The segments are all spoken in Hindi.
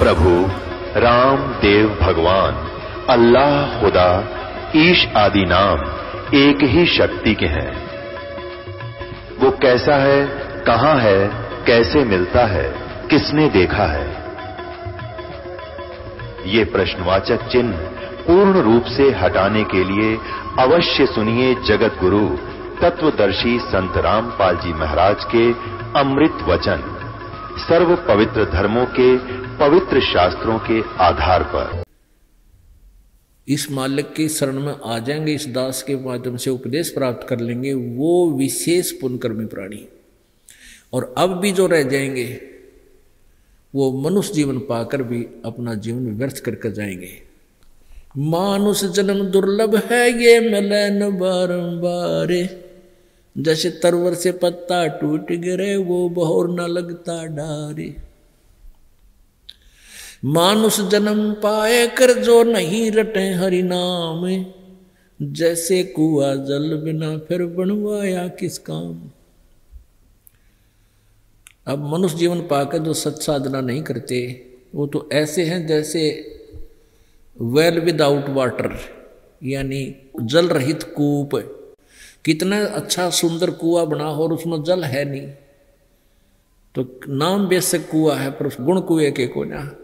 प्रभु, राम, देव, भगवान, अल्लाह, खुदा, ईश आदि नाम एक ही शक्ति के हैं। वो कैसा है, कहाँ है, कैसे मिलता है, किसने देखा है? ये प्रश्नवाचक चिन्ह पूर्ण रूप से हटाने के लिए अवश्य सुनिए जगत गुरु तत्वदर्शी संत रामपाल जी महाराज के अमृत वचन। सर्व पवित्र धर्मों के पवित्र शास्त्रों के आधार पर। इस मालिक के शरण में आ जाएँगे, इस दास के माध्यम से उपदेश प्राप्त कर लेंगे, वो विशेष पुनकर्मी प्राणी। और अब भी जो रह जाएँगे, वो मनुष्य जीवन पाकर भी अपना जीवन व्यर्थ करके जाएँगे। मानुष जन्म दुर्लभ है, ये मिलन बारंबार। जैसे तरवर से पत्ता टूट गिरे, वो बहोर न लगता डारे। मानुष जन्म पाए कर जो नहीं रटे हरि नाम। जैसे कुआ जल बिना फिर बनवाया किस काम। अब मनुष्य जीवन पाकर जो सच साधना नहीं करते, वो तो ऐसे हैं जैसे वेल विदाउट वाटर यानी जल रहित कूप। कितना अच्छा सुंदर कुआ बना हो और उसमें जल है नहीं। तो नाम बेशक कुआ है, पर उस गुण कुएँ के को ना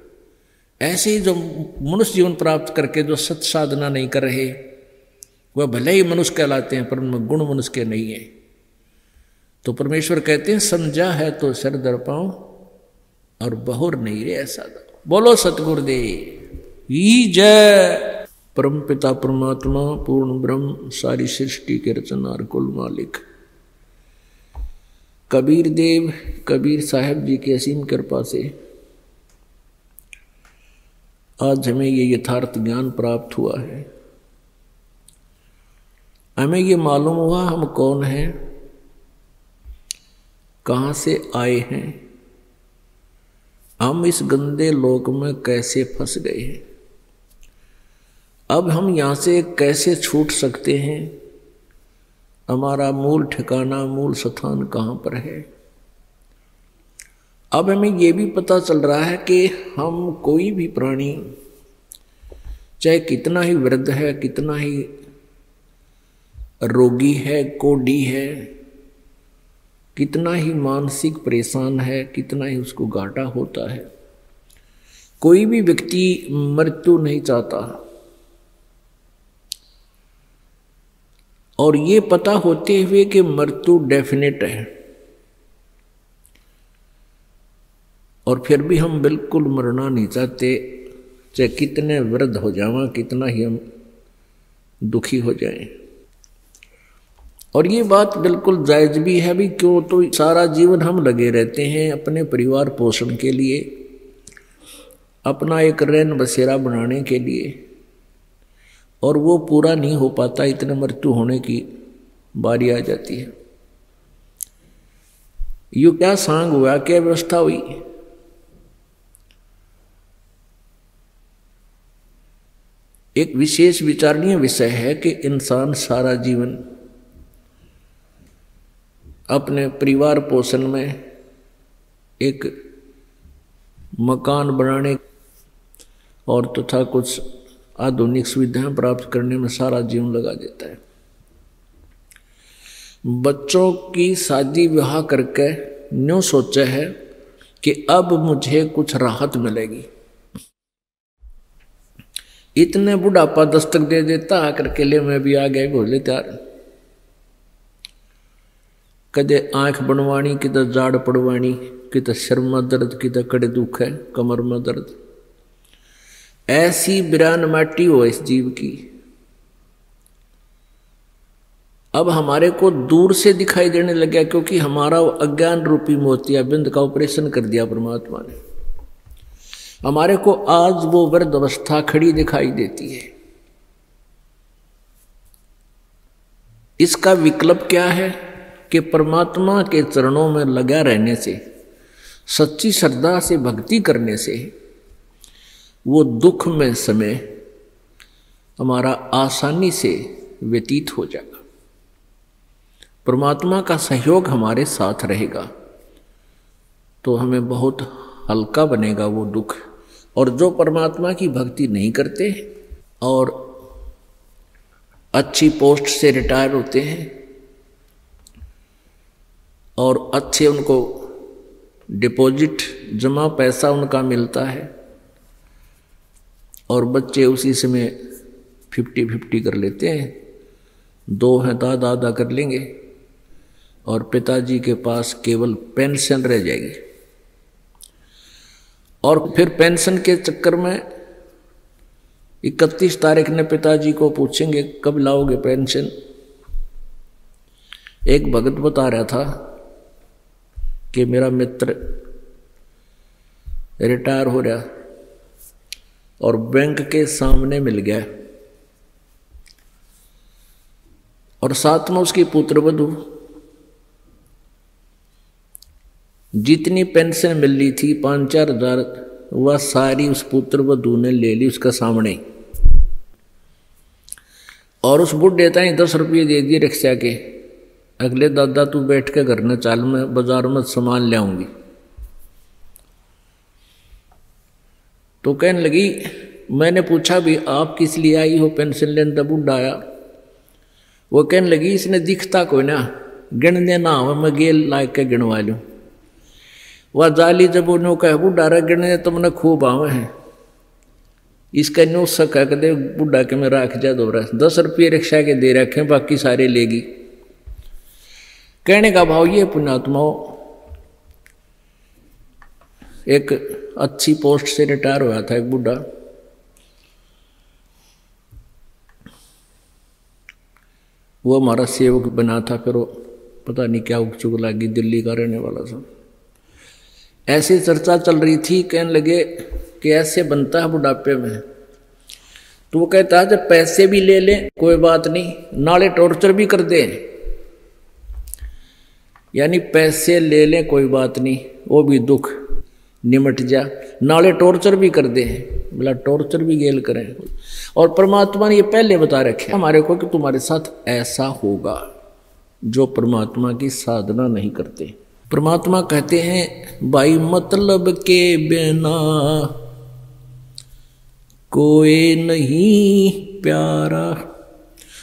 ऐसे ही जो मनुष्य जीवन प्राप्त करके जो सत साधना नहीं कर रहे, वह भले ही मनुष्य कहलाते हैं, पर उनमें गुण मनुष्य के नहीं है। तो परमेश्वर कहते हैं समझा है तो सर दर पाओ और बहुर नहीं रे ऐसा बोलो सतगुरुदेव। ई जय। परम पिता, परमात्मा, पूर्ण ब्रह्म, सारी सृष्टि के रचनार कुल मालिक। कबीर देव, कबीर साहब जी की असीम कृपा से आज हमें ये यथार्थ ज्ञान प्राप्त हुआ है। हमें ये मालूम हुआ हम कौन हैं, कहाँ से आए हैं, हम इस गंदे लोक में कैसे फंस गए हैं। अब हम यहाँ से कैसे छूट सकते हैं? हमारा मूल ठिकाना, मूल स्थान कहाँ पर है? अब हमें ये भी पता चल रहा है कि हम कोई भी प्राणी, चाहे कितना ही वृद्ध है, कितना ही रोगी है, कोडी है, कितना ही मानसिक परेशान है, कितना ही उसको घाटा होता है, कोई भी व्यक्ति मृत्यु नहीं चाहता। और ये पता होते हुए कि मृत्यु डेफिनेट है। और फिर भी हम बिल्कुल मरना नहीं चाहते। चाहे कितने वृद्ध हो जावा, कितना ही हम दुखी हो जाएँ। और ये बात बिल्कुल जायज़ भी है भी, क्यों तो सारा जीवन हम लगे रहते हैं अपने परिवार पोषण के लिए, अपना एक रैन बसेरा बनाने के लिए, और वो पूरा नहीं हो पाता, इतने मृत्यु होने की बारी आ जाती है। यू क्या सांग हुआ क्या व्यवस्था हुई? एक विशेष विचारणीय विषय है कि इंसान सारा जीवन अपने परिवार पोषण में एक मकान बनाने और तथा तो कुछ आधुनिक सुविधाएँ प्राप्त करने में सारा जीवन लगा देता है। बच्चों की शादी विवाह करके न्यू सोचा है कि अब मुझे कुछ राहत मिलेगी। इतने बुढ़ापा दस्तक दे देता, आकर के लिए मैं भी आ गया भोले त्यार। कदे आँख बनवानी, किधर जाड़ पड़वानी, किधर सिर में दर्द, किधर कड़े दुख है, कमर में दर्द। ऐसी बिरान माटी हो इस जीव की। अब हमारे को दूर से दिखाई देने लग गया, क्योंकि हमारा अज्ञान रूपी मोतिया बिंद का ऑपरेशन कर दिया परमात्मा ने। हमारे को आज वो वृद्ध अवस्था खड़ी दिखाई देती है। इसका विकल्प क्या है कि परमात्मा के चरणों में लगा रहने से, सच्ची श्रद्धा से, भक्ति करने से, वो दुख में समय हमारा आसानी से व्यतीत हो जाएगा। परमात्मा का सहयोग हमारे साथ रहेगा तो हमें बहुत हल्का बनेगा वो दुख। और जो परमात्मा की भक्ति नहीं करते और अच्छी पोस्ट से रिटायर होते हैं, और अच्छे उनको डिपॉजिट, जमा पैसा उनका मिलता है, और बच्चे उसी समय फिफ्टी फिफ्टी कर लेते हैं, दो हैं दादा आधा कर लेंगे, और पिताजी के पास केवल पेंशन रह जाएगी। और फिर पेंशन के चक्कर में इकतीस तारीख ने पिताजी को पूछेंगे, कब लाओगे पेंशन? एक भगत बता रहा था कि मेरा मित्र रिटायर हो रहा और बैंक के सामने मिल गया और साथ में उसकी पुत्र वधु जितनी पेंशन मिल रही थी पाँच चार हज़ार, वह सारी उस पुत्र व वधु ने ले ली उसका सामने। और उस बुढ़े ताई दस रुपये दे दिए रिक्शा के। अगले, दादा तू बैठ के घर न चाल, में बाज़ार में सामान ले आऊँगी। तो कहने लगी, मैंने पूछा भी, आप किस लिए आई हो पेंशन लेने? बुढ़ा आया। वो कहने लगी, इसने दिखता कोई ना गिणने ना हो मैं गेल ला के गिणवा लूँ। वह जाली जब उन्होंने कह, बुढ़ा रहा गिणने तो मैंने खूब आवे हैं। इसका नो सका कदे बुढ़ा के मैं राख जा दो दस रुपये रिक्शा के दे रखे बाकी सारे लेगी। कहने का भाव ये पुण्यात्माओं एक अच्छी पोस्ट से रिटायर हुआ था एक बुढ़ा। वो हमारा सेवक बना था, फिर वो पता नहीं क्या उगचुक लगी, दिल्ली का रहने वाला था। ऐसी चर्चा चल रही थी, कहने लगे कि ऐसे बनता है बुढ़ापे में। तो वो कहता है, जब पैसे भी ले लें, कोई बात नहीं, नाले टॉर्चर भी कर दें। यानी पैसे ले लें, कोई बात नहीं, वो भी दुख, निमट जा। नाले टॉर्चर भी कर दे बोला टॉर्चर भी गेल करें। और परमात्मा ने ये पहले बता रखे, हमारे को कि तुम्हारे साथ ऐसा होगा, जो परमात्मा की साधना नहीं करते। परमात्मा कहते हैं भाई मतलब के बिना कोई नहीं प्यारा।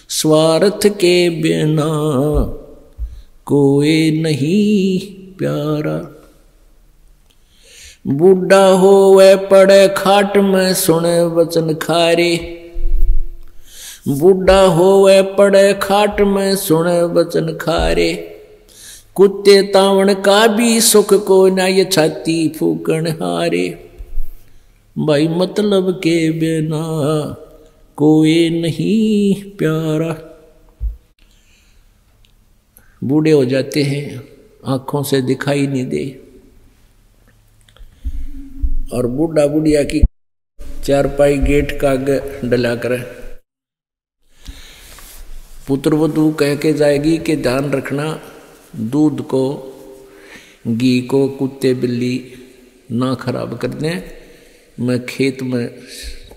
स्वार्थ के बिना कोई नहीं प्यारा। बूढ़ा हो वह पड़े खाट में सुने वचन खारे। बूढ़ा हो वह पड़े खाट में सुने वचन खारे। कुत्ते तावण का भी सुख को ना, ये छाती फूकण हारे। भाई मतलब के बिना कोई नहीं प्यारा। बूढ़े हो जाते हैं, आँखों से दिखाई नहीं दे। और बूढ़ा बुढ़िया की चारपाई गेट का डला कर पुत्र वधु कह के जाएगी कि ध्यान रखना दूध को, घी को, कुत्ते, बिल्ली ना खराब कर दें। मैं खेत में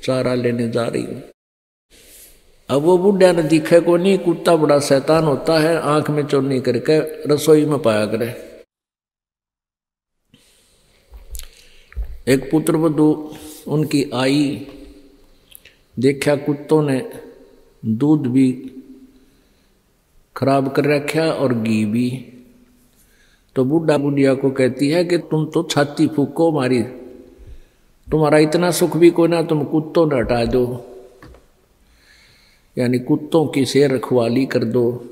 चारा लेने जा रही हूँ। अब वो बुढ़िया ने दिखे को नहीं, कुत्ता बड़ा शैतान होता है, आँख में चोरनी करके रसोई में पाया करे। एक पुत्र वधु, उनकी आई, देखा कुत्तों ने दूध भी खराब कर रखा और घी भी तो बुढ़ा बुढ़िया को कहती है कि तुम तो छाती फूको मारी। तुम्हारा इतना सुख भी कोई ना, तुम कुत्तों ने हटा दो। यानी कुत्तों की से रखवाली कर दो।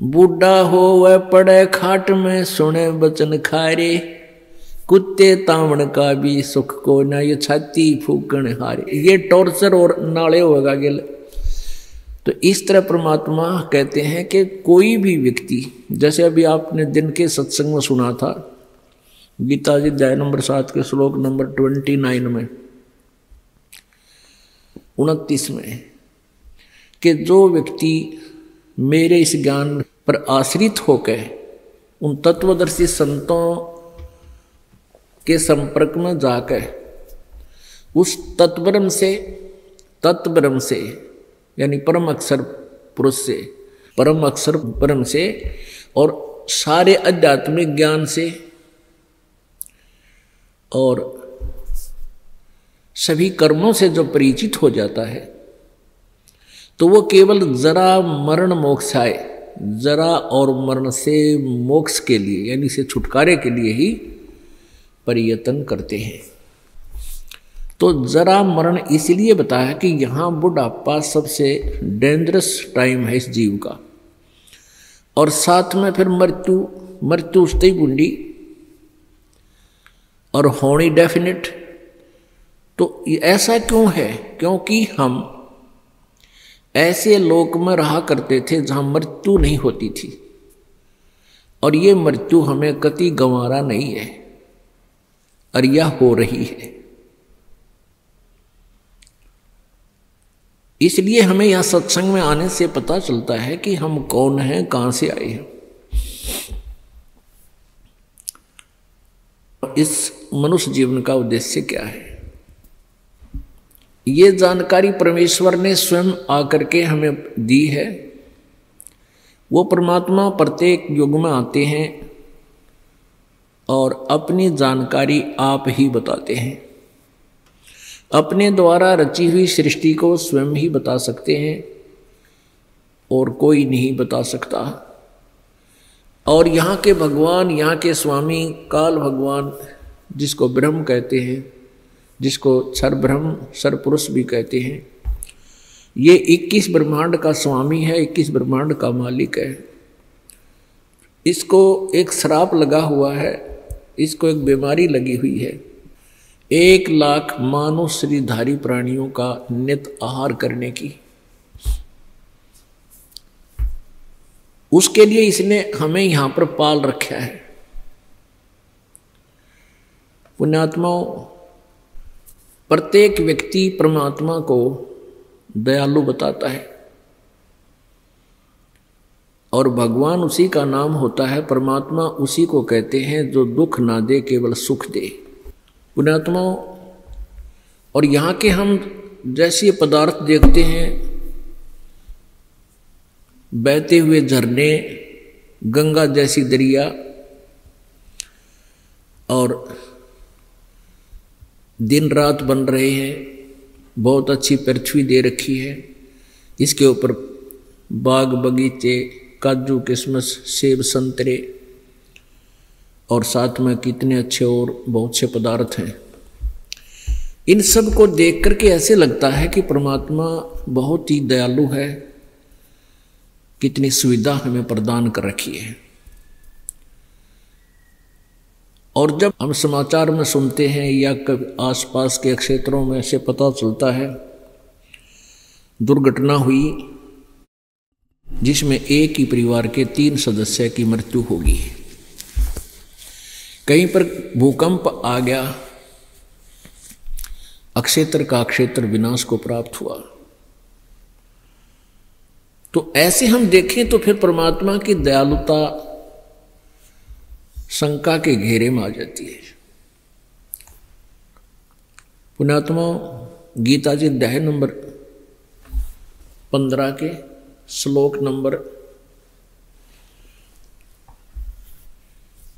बूढ़ा हो वह पड़े खाट में, सुने बचन खारे। कुत्ते तावण का भी सुख को ना, ये छाती फूकण हारे। ये टॉर्चर और नाले होगा गिल। तो इस तरह परमात्मा कहते हैं कि कोई भी व्यक्ति, जैसे अभी आपने दिन के सत्संग में सुना था, गीता जी नंबर सात के श्लोक नंबर ट्वेंटी नाइन में, उनतीस में, कि जो व्यक्ति मेरे इस ज्ञान पर आश्रित होकर उन तत्वदर्शी संतों के संपर्क में जाकर उस तत्वरम से तत्वरम से यानी परम अक्षर पुरुष से, परम अक्षर परम से और सारे आध्यात्मिक ज्ञान से और सभी कर्मों से जो परिचित हो जाता है तो वो केवल जरा मरण मोक्ष आए जरा और मरण से मोक्ष के लिए, यानी से छुटकारे के लिए ही प्रयत्न करते हैं। तो जरा मरण इसलिए बताया कि यहाँ बुढ़ापा सबसे डेंजरस टाइम है इस जीव का। और साथ में फिर मृत्यु मृत्यु उसते ही बुंडी और होनी डेफिनेट तो ऐसा क्यों है? क्योंकि हम ऐसे लोक में रहा करते थे जहाँ मृत्यु नहीं होती थी। और ये मृत्यु हमें कति गंवारा नहीं है, और यह हो रही है। इसलिए हमें यहाँ सत्संग में आने से पता चलता है कि हम कौन हैं, कहाँ से आए हैं। इस मनुष्य जीवन का उद्देश्य क्या है? ये जानकारी परमेश्वर ने स्वयं आकर के हमें दी है। वो परमात्मा प्रत्येक युग में आते हैं और अपनी जानकारी आप ही बताते हैं। अपने द्वारा रची हुई सृष्टि को स्वयं ही बता सकते हैं और कोई नहीं बता सकता। और यहाँ के भगवान, यहाँ के स्वामी, काल भगवान, जिसको ब्रह्म कहते हैं, जिसको सर ब्रह्म सर पुरुष भी कहते हैं, ये 21 ब्रह्मांड का स्वामी है 21 ब्रह्मांड का मालिक है। इसको एक श्राप लगा हुआ है, इसको एक बीमारी लगी हुई है। एक लाख मानव श्रीधारी प्राणियों का नित आहार करने की। उसके लिए इसने हमें यहाँ पर पाल रखा है। पुण्यात्माओं, प्रत्येक व्यक्ति परमात्मा को दयालु बताता है। और भगवान उसी का नाम होता है, परमात्मा उसी को कहते हैं जो दुख ना दे, केवल सुख दे। पुण्यात्माओं और यहाँ के हम जैसे पदार्थ देखते हैं, बहते हुए झरने, गंगा जैसी दरिया, और दिन रात बन रहे हैं, बहुत अच्छी पृथ्वी दे रखी है इसके ऊपर बाग बगीचे, काजू किशमश सेब, संतरे और साथ में कितने अच्छे और बहुत से पदार्थ हैं। इन सबको देख करके ऐसे लगता है कि परमात्मा बहुत ही दयालु है। कितनी सुविधा हमें प्रदान कर रखी है। और जब हम समाचार में सुनते हैं या आसपास के क्षेत्रों में से पता चलता है, दुर्घटना हुई, जिसमें एक ही परिवार के तीन सदस्य की मृत्यु होगी कहीं पर भूकंप आ गया, अक्षेत्र का अक्षेत्र विनाश को प्राप्त हुआ। तो ऐसे हम देखें तो फिर परमात्मा की दयालुता शंका के घेरे में आ जाती है। पुणात्मा गीता जी अध्याय नंबर पंद्रह के श्लोक नंबर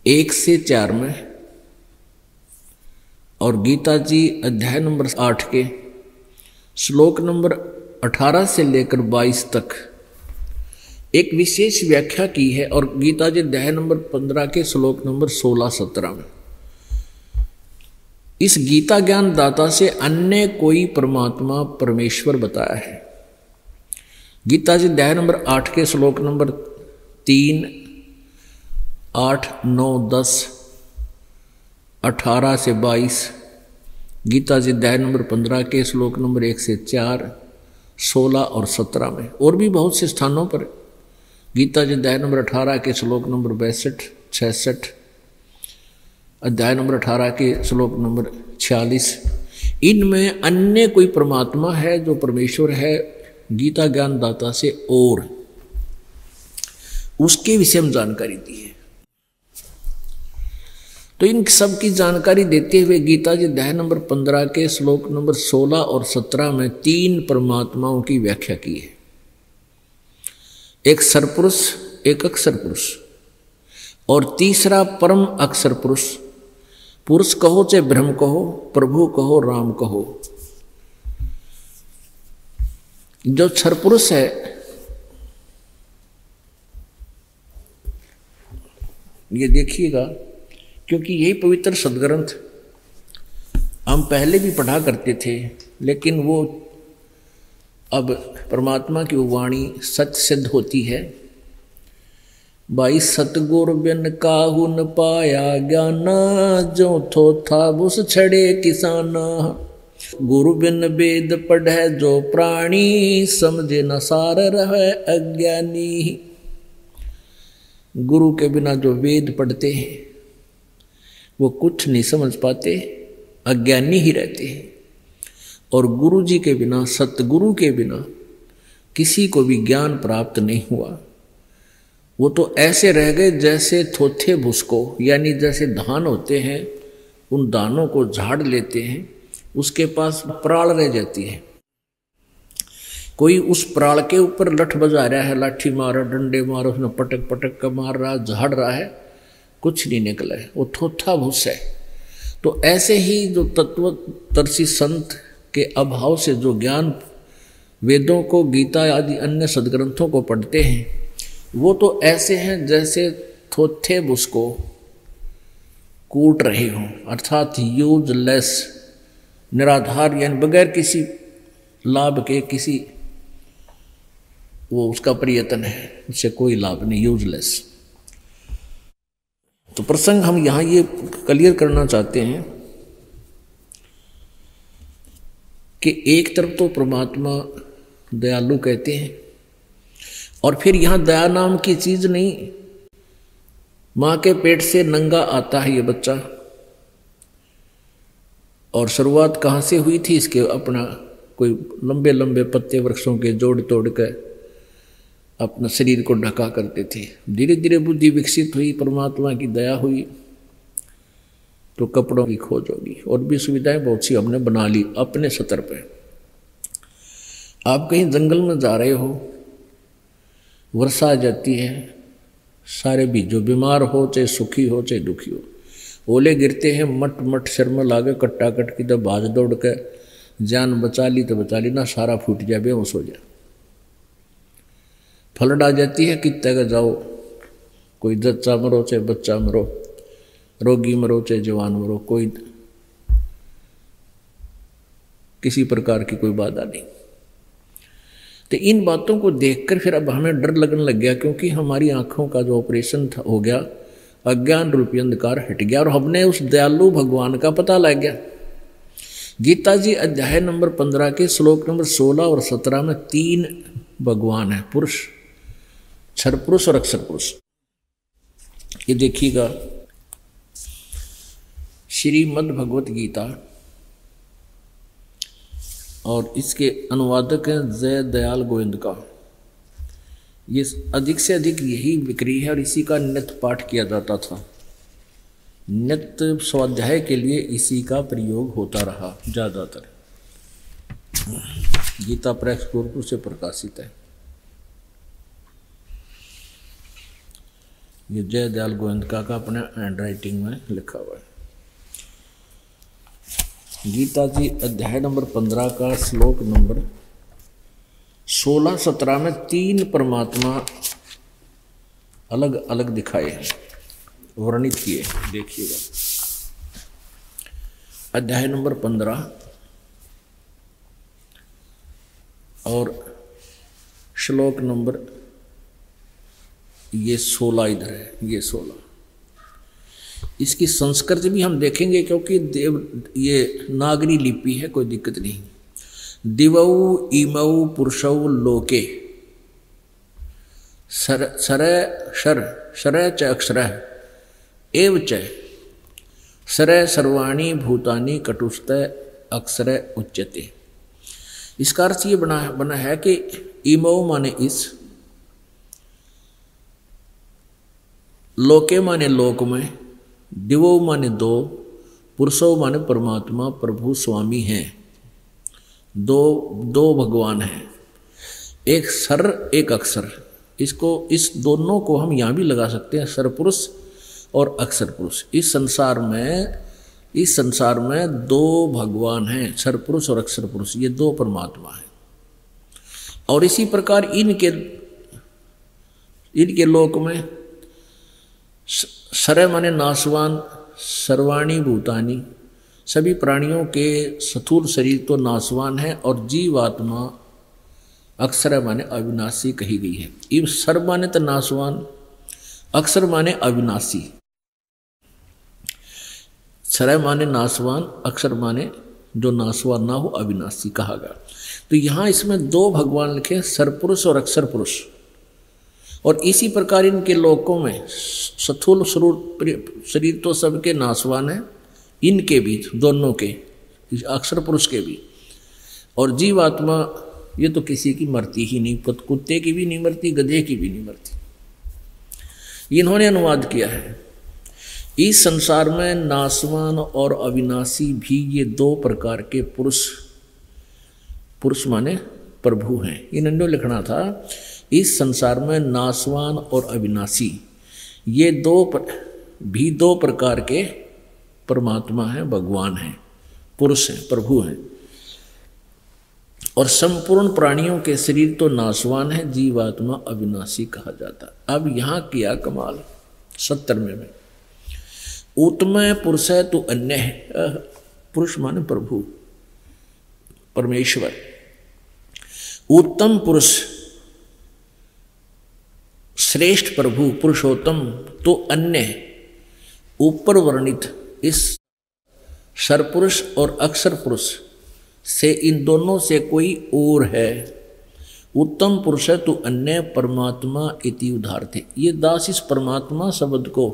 एक से चार में। और गीता जी अध्याय नंबर आठ के, श्लोक नंबर अठारह से लेकर बाईस तक। एक विशेष व्याख्या की है और गीता जी अध्याय नंबर पंद्रह के श्लोक नंबर सोलह सत्रह में। इस गीता ज्ञान दाता से अन्य कोई परमात्मा परमेश्वर बताया है। गीता जी अध्याय नंबर आठ के श्लोक नंबर तीन आठ, नौ, दस, अठारह से बाईस, गीता अध्याय नंबर पंद्रह के श्लोक नंबर एक से चार, सोलह और सत्रह में। और भी बहुत से स्थानों पर गीता जी अध्याय नंबर अठारह के श्लोक नंबर बैसठ, छसठ, अध्याय नंबर अठारह के श्लोक नंबर छियालीस, इनमें अन्य कोई परमात्मा है जो परमेश्वर है? गीता ज्ञान दाता से और। उसके विषय में जानकारी दी है। तो इन सब की जानकारी देते हुए गीता जी अध्याय नंबर पंद्रह के श्लोक नंबर सोलह और सत्रह में तीन परमात्माओं की व्याख्या की है। एक सरपुरुष एक अक्षर पुरुष और तीसरा परम अक्षर पुरुष पुरुष कहो चाहे ब्रह्म कहो, प्रभु कहो, राम कहो। जो क्षर पुरुष है, ये देखिएगा क्योंकि यही पवित्र सदग्रंथ हम पहले भी पढ़ा करते थे, लेकिन वो अब परमात्मा की वाणी सत्य सिद्ध होती है। भाई सतगुर बिन काहुन पाया ज्ञान, जो थो था बुस छड़े किसाना। गुरु बिन वेद पढ़े जो प्राणी, समझे न सार रहे अज्ञानी। गुरु के बिना जो वेद पढ़ते हैं वो कुछ नहीं समझ पाते, अज्ञानी ही रहते हैं। और गुरु जी के बिना, सतगुरु के बिना किसी को भी ज्ञान प्राप्त नहीं हुआ। वो तो ऐसे रह गए जैसे थोथे भुसको, यानी जैसे धान होते हैं, उन दानों को झाड़ लेते हैं, उसके पास प्राण रह जाती है। कोई उस प्राण के ऊपर लठ बजा रहा है, लाठी मारा डंडे मारो उसने पटक पटक कर मार रहा झाड़ रहा है कुछ नहीं निकला है, वो थोथा भूस है। तो ऐसे ही जो तत्वदर्शी संत के अभाव से जो ज्ञान वेदों को, गीता आदि अन्य सदग्रंथों को पढ़ते हैं, वो तो ऐसे हैं जैसे थोथे बुसको कूट रहे हों, अर्थात यूजलेस निराधार, यानी बगैर किसी लाभ के किसी वो उसका प्रयत्न है, उससे कोई लाभ नहीं यूजलेस तो प्रसंग हम यहाँ ये क्लियर करना चाहते हैं कि एक तरफ़ तो परमात्मा दयालु कहते हैं और फिर यहाँ दया नाम की चीज़ नहीं, माँ के पेट से नंगा आता है ये बच्चा। और शुरुआत कहाँ से हुई थी इसके अपना कोई लंबे लंबे पत्ते वृक्षों के जोड़ तोड़ कर अपना शरीर को ढका करते थे। धीरे धीरे बुद्धि विकसित हुई, परमात्मा की दया हुई तो कपड़ों की खोज होगी और भी सुविधाएँ बहुत सी हमने बना ली अपने सतर पे। आप कहीं जंगल में जा रहे हो, वर्षा आ जाती है, सारे भी जो बीमार हो, चाहे सुखी हो, चाहे दुखी हो, ओले गिरते हैं मट मट शर्म लागे कट्टा कट की तो बाज दौड़ के, जान बचा ली तो बचा ली, ना सारा फूट जाए, बेहोश हो जाए। फ्लड आ जाती है कितने का जाओ, कोई जच्चा मरो, चाहे बच्चा मरो, रोगी मरो, चाहे जवान मरो, कोई किसी प्रकार की कोई बाधा नहीं। तो इन बातों को देखकर फिर अब हमें डर लगने लग गया, क्योंकि हमारी आँखों का जो ऑपरेशन था, हो गया, अज्ञान रूपी अंधकार हट गया, और हमने उस दयालु भगवान का पता लग गया। गीता जी अध्याय नंबर पंद्रह के श्लोक नंबर सोलह और सत्रह में तीन भगवान है, पुरुष। क्षर पुरुष और अक्षर पुरुष ये देखिएगा श्रीमद भगवत गीता और इसके अनुवादक हैं जय दयाल गोविंद का। ये अधिक से अधिक यही बिक्री है और इसी का नित्य पाठ किया जाता था। नित्य स्वाध्याय के लिए इसी का प्रयोग होता रहा, ज़्यादातर। गीता प्रेस गोरखपुर से प्रकाशित है। ये जय दयाल गोविंदका का अपने हैंड राइटिंग में लिखा हुआ है। गीता जी अध्याय नंबर पंद्रह का श्लोक नंबर सोलह सत्रह में तीन परमात्मा अलग अलग दिखाए हैं, वर्णित किए देखिएगा। अध्याय नंबर पंद्रह और श्लोक नंबर ये सोलह इधर है, ये सोलह। इसकी संस्कृत भी हम देखेंगे क्योंकि देव, ये नागरी लिपि है, कोई दिक्कत नहीं। दिवऊ इमऊ पुरुषऊ लोके। सर सर, शर शर च अक्षर, एव च। सर सर्वाणी भूतानी कटुस्त अक्षर उच्यते। इसका अर्थ ये बना बना है कि इमऊ माने इस लोके माने लोक में, दिवो माने दो, पुरुषो माने परमात्मा, प्रभु, स्वामी हैं। दो दो भगवान हैं। एक सर, एक अक्षर। इसको, इस दोनों को हम यहाँ भी लगा सकते हैं, सर पुरुष और अक्षर पुरुष। इस संसार में, इस संसार में दो भगवान हैं, सर पुरुष और अक्षर पुरुष। ये दो परमात्मा हैं। और इसी प्रकार इनके इनके लोक में सर माने नासवान सर्वाणी भूतानी, सभी प्राणियों के स्थूल शरीर तो नासवान है और जीवात्मा अक्षर माने अविनाशी कही गई है। इव सर्व माने तो नासवान अक्षर माने अविनाशी। सरय माने नासवान अक्षर माने जो नासवान ना हो, अविनाशी कहा गया। तो यहाँ इसमें दो भगवान लिखे सरपुरुष और अक्षर पुरुष और इसी प्रकार इनके लोकों में स्थूल स्वरूप शरीर तो सबके नासवान है, इनके भी दोनों के, अक्षर पुरुष के भी। और जीवात्मा, ये तो किसी की मरती ही नहीं कुत्ते की भी नहीं मरती, गधे की भी नहीं मरती। इन्होंने अनुवाद किया है, इस संसार में नासवान और अविनाशी भी ये दो प्रकार के पुरुष पुरुष माने प्रभु हैं। इन्होंने लिखना था इस संसार में नासवान और अविनाशी ये दो पर, भी दो प्रकार के परमात्मा हैं भगवान हैं पुरुष हैं प्रभु हैं। और संपूर्ण प्राणियों के शरीर तो नासवान है जीवात्मा अविनाशी कहा जाता अब यहाँ किया कमाल सत्तर में, में उत्तम पुरुष है तो अन्य है। पुरुष माने प्रभु परमेश्वर। उत्तम पुरुष श्रेष्ठ प्रभु पुरुषोत्तम तो अन्य ऊपर वर्णित इस सरपुरुष और अक्षर पुरुष से इन दोनों से कोई और है। उत्तम पुरुष है तो अन्य परमात्मा इति उदार थे ये दास इस परमात्मा शब्द को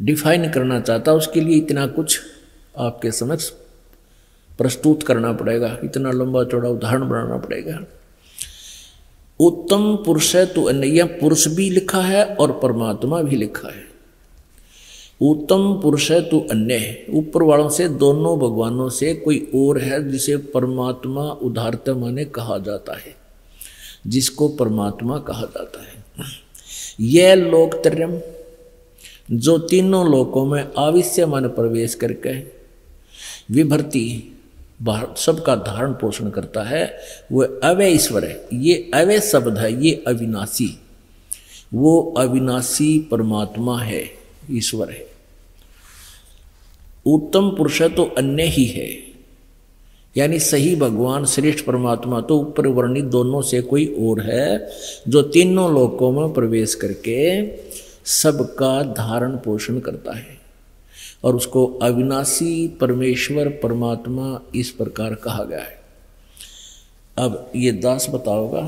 डिफाइन करना चाहता, उसके लिए इतना कुछ आपके समक्ष प्रस्तुत करना पड़ेगा। इतना लंबा चौड़ा उदाहरण बनाना पड़ेगा। उत्तम पुरुष है तो अन्य पुरुष भी लिखा है और परमात्मा भी लिखा है। उत्तम पुरुष है तो अन्य है। ऊपर वालों से, दोनों भगवानों से कोई और है जिसे परमात्मा उदारता माने कहा जाता है। जिसको परमात्मा कहा जाता है। यह लोकतरम जो तीनों लोकों में आविश्य मन प्रवेश करके विभर्ति सबका धारण पोषण करता है वह अवय ईश्वर है। ये अवय शब्द है, ये अविनाशी। वो अविनाशी परमात्मा है, ईश्वर है। उत्तम पुरुष तो अन्य ही है। यानी सही भगवान, श्रेष्ठ परमात्मा तो ऊपर वर्णित दोनों से कोई और है, जो तीनों लोकों में प्रवेश करके सबका धारण पोषण करता है। और उसको अविनाशी परमेश्वर परमात्मा इस प्रकार कहा गया है। अब ये दास बताओगा,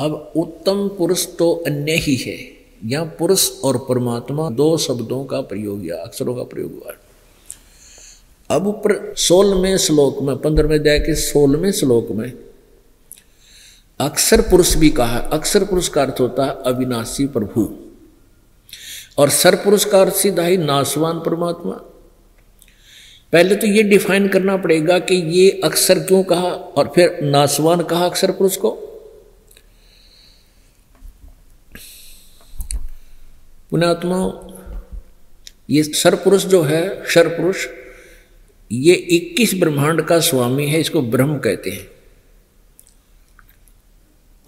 अब उत्तम पुरुष तो अन्य ही है यहाँ पुरुष और परमात्मा दो शब्दों का प्रयोग या अक्षरों का प्रयोग हुआ अब ऊपर सोलहवें श्लोक में, पंद्रहवें अध्याय के सोलहवें श्लोक में अक्षर पुरुष भी कहा, अक्षर पुरुष का अर्थ होता है अविनाशी प्रभु। और सर पुरस्कार सीधा ही नासवान परमात्मा। पहले तो ये डिफाइन करना पड़ेगा कि ये अक्सर क्यों कहा और फिर नासवान कहा अक्सर पुरुष को। पुणात्मा ये सरपुरुष जो है सरपुरुष ये 21 ब्रह्मांड का स्वामी है, इसको ब्रह्म कहते हैं।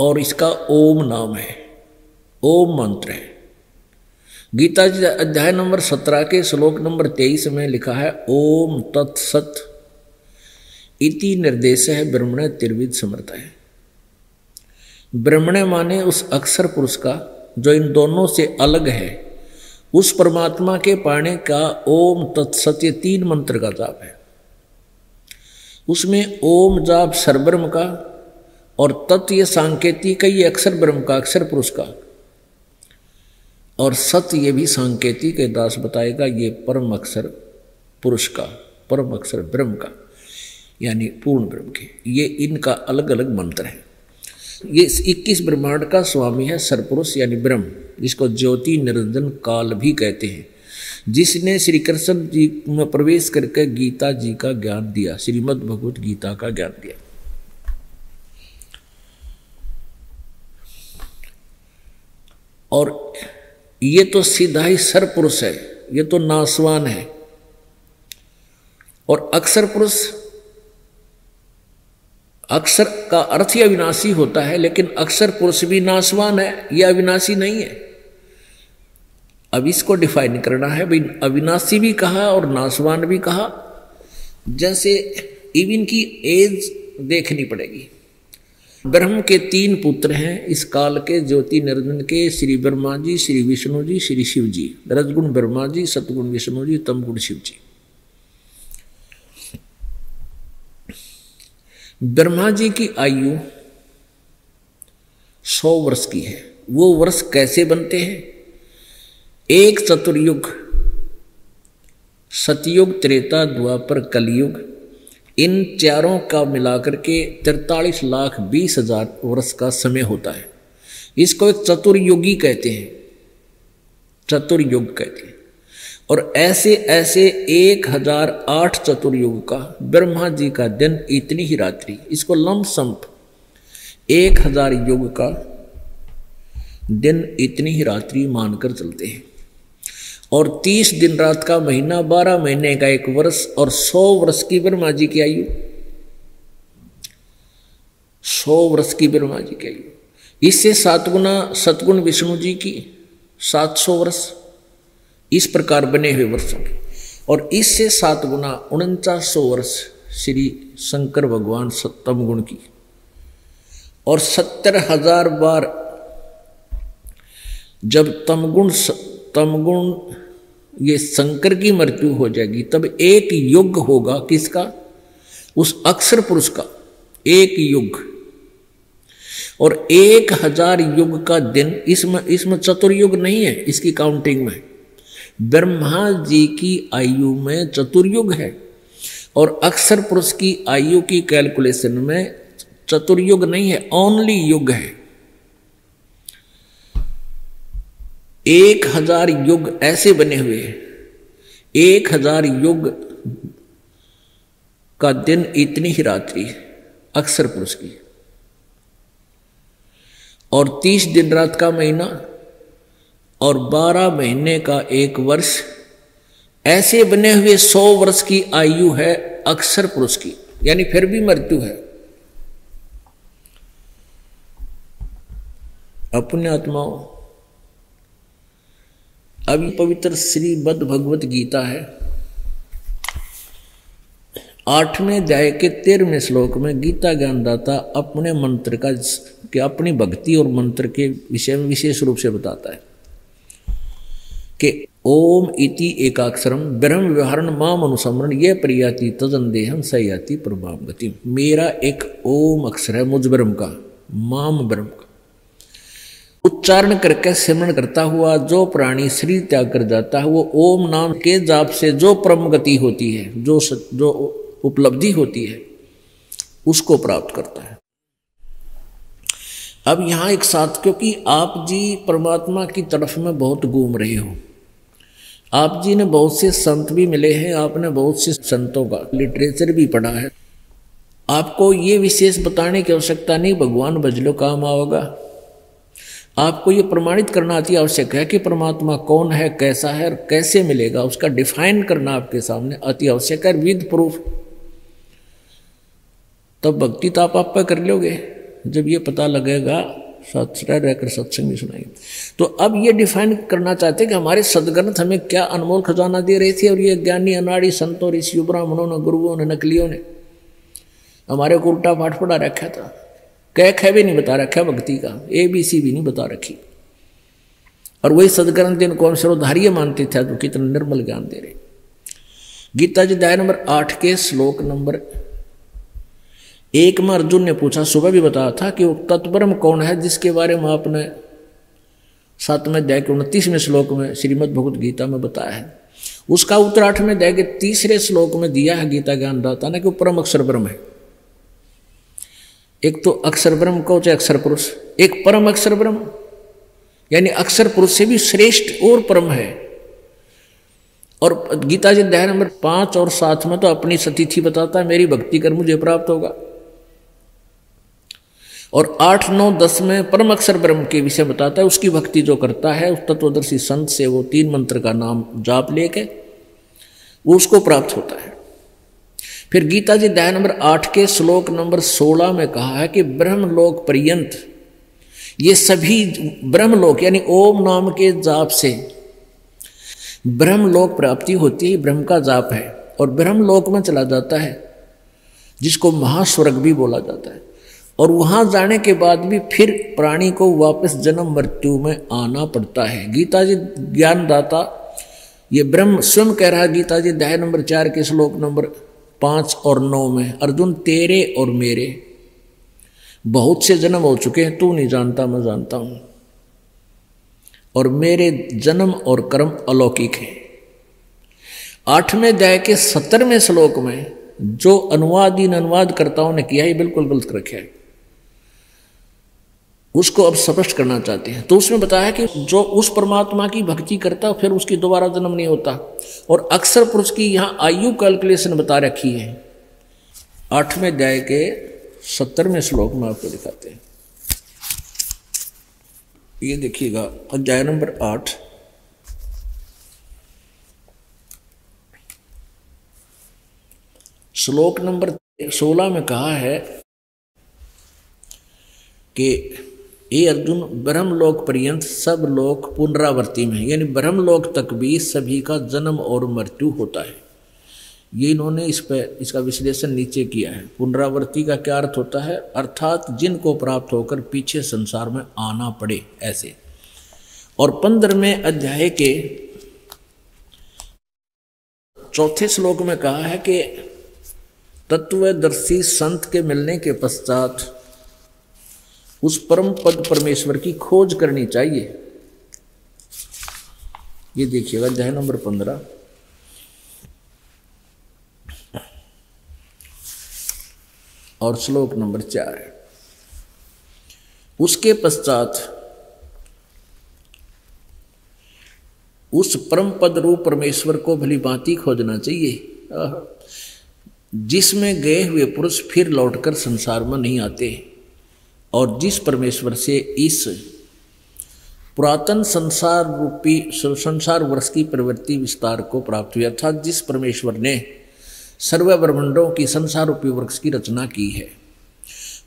और इसका ओम नाम है, ओम मंत्र है। गीता जी अध्याय नंबर सत्रह के श्लोक नंबर तेईस में लिखा है, ओम तत्सत, इति निर्देश है ब्रह्मण त्रिविद समर्थ है। ब्रह्मण माने उस अक्षर पुरुष का, जो इन दोनों से अलग है। उस परमात्मा के पाने का ओम तत्सत ये तीन मंत्र का जाप है। उसमें ओम जाप सरब्रह्म का और तत्व सांकेती का ये अक्षर ब्रह्म का, अक्षर पुरुष का। और सत्य ये भी सांकेतिक दास बताएगा, ये परम अक्षर पुरुष का, परम अक्षर ब्रह्म का, यानी पूर्ण ब्रह्म के। ये इनका अलग अलग मंत्र है। ये इक्कीस ब्रह्मांड का स्वामी है सरपुरुष यानी ब्रह्म, जिसको ज्योति निरंजन काल भी कहते हैं। जिसने श्री कृष्ण जी में प्रवेश करके गीता जी का ज्ञान दिया, श्रीमद भगवत गीता का ज्ञान दिया। और ये तो सीधा ही सर पुरुष है, ये तो नासवान है। और अक्सर पुरुष, अक्सर का अर्थ ही अविनाशी होता है, लेकिन अक्सर पुरुष भी नासवान है यह अविनाशी नहीं है। अब इसको डिफाइन करना है, भाई, अविनाशी भी कहा और नासवान भी कहा, जैसे इवन की एज देखनी पड़ेगी। ब्रह्म के तीन पुत्र हैं इस काल के ज्योति निरंजन के, श्री ब्रह्मा जी, श्री विष्णु जी, श्री शिव जी। रजगुण ब्रह्मा जी, सतगुण विष्णु जी, तमगुण शिव जी। ब्रह्मा जी की आयु सौ वर्ष की है। वो वर्ष कैसे बनते हैं? एक चतुर्युग, सतयुग, त्रेता, द्वापर, कलयुग इन चारों का मिलाकर के तिरतालीस लाख बीस हज़ार वर्ष का समय होता है। इसको एक चतुर्युगी कहते हैं। चतुर्युग कहते हैं। और ऐसे ऐसे एक हज़ार आठ चतुर्युग का ब्रह्मा जी का दिन इतनी ही रात्रि, इसको लम संप एक हज़ार युग का दिन इतनी ही रात्रि मानकर चलते हैं। और तीस दिन रात का महीना, बारह महीने का एक वर्ष और सौ वर्ष की ब्रह्मा जी की आयु। सौ वर्ष की ब्रह्मा जी की आयु। इससे सात गुना सतगुण विष्णु जी की सात सौ वर्ष। इस प्रकार बने हुए वर्षों के। और इससे सात गुना उनचास सौ वर्ष श्री शंकर भगवान सप्तम गुण की। और सत्तर हज़ार बार जब तमगुण तमगुण ये शंकर की मृत्यु हो जाएगी, तब एक युग होगा किसका? उस अक्षर पुरुष का, एक युग। और एक हज़ार युग का दिन, इसमें इसमें चतुर्युग नहीं है, इसकी काउंटिंग में। ब्रह्मा जी की आयु में चतुर्युग है, और अक्षर पुरुष की आयु की कैलकुलेशन में चतुर्युग नहीं है ओनली युग है। एक हज़ार युग ऐसे बने हुए एक हज़ार युग का दिन इतनी ही रात्रि अक्सर पुरुष की। और तीस दिन रात का महीना और बारह महीने का एक वर्ष, ऐसे बने हुए सौ वर्ष की आयु है अक्सर पुरुष की, यानी फिर भी मृत्यु है। अपने आत्माओं अभी पवित्र श्री बद्ध भगवत गीता है। आठवें अध्याय के तेरहवें श्लोक में गीता ज्ञानदाता अपने मंत्र का कि अपनी भक्ति और मंत्र के विषय में विशेष रूप से बताता है कि ओम इति एकाक्षरम ब्रह्म व्यवहारण माम अनुसमरण यह प्रयाति तजन देहम सयाति प्रभाव गति मेरा एक ओम अक्षर है मुझ ब्रह्म का, माम ब्रह्म का। उच्चारण करके सिमरण करता हुआ जो प्राणी शरीर त्याग कर जाता है, वो ओम नाम के जाप से जो परम गति होती है, जो जो उपलब्धि होती है, उसको प्राप्त करता है। अब यहाँ एक साथ क्योंकि आप जी परमात्मा की तरफ़ में बहुत घूम रहे हो। आप जी ने बहुत से संत भी मिले हैं, आपने बहुत से संतों का लिटरेचर भी पढ़ा है। आपको ये विशेष बताने की आवश्यकता नहीं, भगवान बजलो काम आओगा। आपको ये प्रमाणित करना अति आवश्यक है कि परमात्मा कौन है, कैसा है और कैसे मिलेगा। उसका डिफाइन करना आपके सामने अति आवश्यक है विद प्रूफ। तब भक्ति तो आप आप पर कर लोगे। जब ये पता लगेगा सत्सरा रहकर सत्संग भी सुनाएँगे। तो अब ये डिफाइन करना चाहते हैं कि हमारे सदग्रंथ हमें क्या अनमोल खजाना दे रहे थे और ये ज्ञानी, अनाड़ी, संतों, ऋषि ब्राह्मणों ने गुरुओं ने, नकलियों ने। हमारे को उल्टा पाठ पढ़ा रखा था। कह, ख भी नहीं बता रखा भक्ति का? ए बी सी भी नहीं बता रखी। और वही सदग्रंथ जिनको हम सर्वधार्य मानते थे तो कितना निर्मल ज्ञान दे रहे। गीता जी अध्याय नंबर आठ के श्लोक नंबर एक में अर्जुन ने पूछा, सुबह भी बताया था कि वो तत्परम कौन है जिसके बारे में आपने सातवें अध्याय के उनतीसवें श्लोक में श्रीमद भगवत गीता में बताया है? उसका उत्तर आठवें अध्याय के तीसरे श्लोक में दिया है गीता ज्ञान दाता ने कि वो परम अक्षर ब्रह्म है। एक तो अक्षर ब्रह्म को चाहे अक्षर पुरुष। एक परम अक्षर ब्रह्म। यानी अक्षर पुरुष से भी श्रेष्ठ और परम है। और गीता जी अध्याय नंबर पाँच और सात में तो अपनी सतिथि बताता है, मेरी भक्ति कर मुझे प्राप्त होगा। और आठ, नौ, दस में परम अक्षर ब्रह्म के विषय बताता है, उसकी भक्ति जो करता है, उस तत्वदर्शी संत से वो तीन मंत्र का नाम जाप लेके वो उसको प्राप्त होता है। फिर गीता जी अध्याय नंबर आठ के श्लोक नंबर सोलह में कहा है कि ब्रह्मलोक पर्यंत, ये सभी ब्रह्मलोक, यानी ओम नाम के जाप से ब्रह्मलोक प्राप्ति होती है ब्रह्म का जाप है। और ब्रह्मलोक में चला जाता है, जिसको महास्वर्ग भी बोला जाता है। और वहाँ जाने के बाद भी फिर प्राणी को वापस जन्म मृत्यु में आना पड़ता है। गीता जी ज्ञानदाता, ये ब्रह्म स्वयं कह रहा है, गीता जी अध्याय नंबर चार के श्लोक नंबर पाँच और नौ में, अर्जुन, तेरे और मेरे। बहुत से जन्म हो चुके हैं, तू नहीं जानता, मैं जानता हूँ। और मेरे जन्म और कर्म अलौकिक है। आठवें अध्याय के सत्तरवें श्लोक में जो अनुवाद इन अनुवादकर्ताओं ने किया ही बिल्कुल गलत रखा है। उसको अब स्पष्ट करना चाहते हैं। तो उसमें बताया कि जो उस परमात्मा की भक्ति करता, फिर उसकी दोबारा जन्म नहीं होता। और अक्सर पुरुष की यहाँ आयु कैलकुलेशन बता रखी है। आठवें अध्याय के सत्तरवें श्लोक में आपको दिखाते हैं। ये देखिएगा, अध्याय नंबर आठ। श्लोक नंबर सोलह में कहा है कि ये अर्जुन ब्रह्मलोक पर्यंत सब लोक पुनरावर्ती में है। यानी ब्रह्मलोक तक भी सभी का जन्म और मृत्यु होता है। ये इन्होंने इस पर इसका विश्लेषण नीचे किया है। पुनरावर्ती का क्या अर्थ होता है? अर्थात जिनको प्राप्त होकर पीछे संसार में आना पड़े, ऐसे। और पंद्रहवें अध्याय के चौथे श्लोक में कहा है कि तत्वदर्शी संत के मिलने के पश्चात उस परम पद परमेश्वर की खोज करनी चाहिए। ये देखिएगा अध्याय नंबर पंद्रह। और श्लोक नंबर चार उसके पश्चात उस परम पद रूप परमेश्वर को भली भांति खोजना चाहिए। जिसमें गए हुए पुरुष फिर लौटकर संसार में नहीं आते। और जिस परमेश्वर से इस पुरातन संसार रूपी संसार वर्ष की प्रवृत्ति विस्तार को प्राप्त हुई, अर्थात जिस परमेश्वर ने सर्व ब्रह्मंडों की संसार रूपी वृक्ष की रचना की है,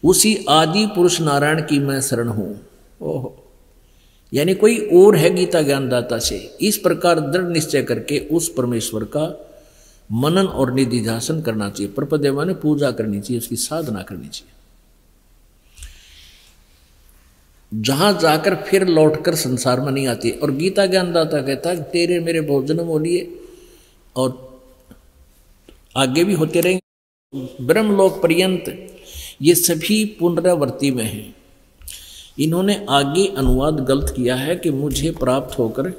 उसी आदि पुरुष नारायण की मैं शरण हूँ। ओह। यानी कोई और है गीता ज्ञानदाता से, इस प्रकार दृढ़ निश्चय करके उस परमेश्वर का मनन और निधिध्यासन करना चाहिए। प्रपदेवा ने पूजा करनी चाहिए, उसकी साधना करनी चाहिए। जहाँ जाकर फिर लौटकर संसार में नहीं आती। और गीता ज्ञानदाता कहता है, तेरे मेरे जन्म हो और आगे भी होते रहेंगे ब्रह्मलोक पर्यंत ये सभी पुनरावृत्ति में हैं। इन्होंने आगे अनुवाद गलत किया है कि मुझे प्राप्त होकर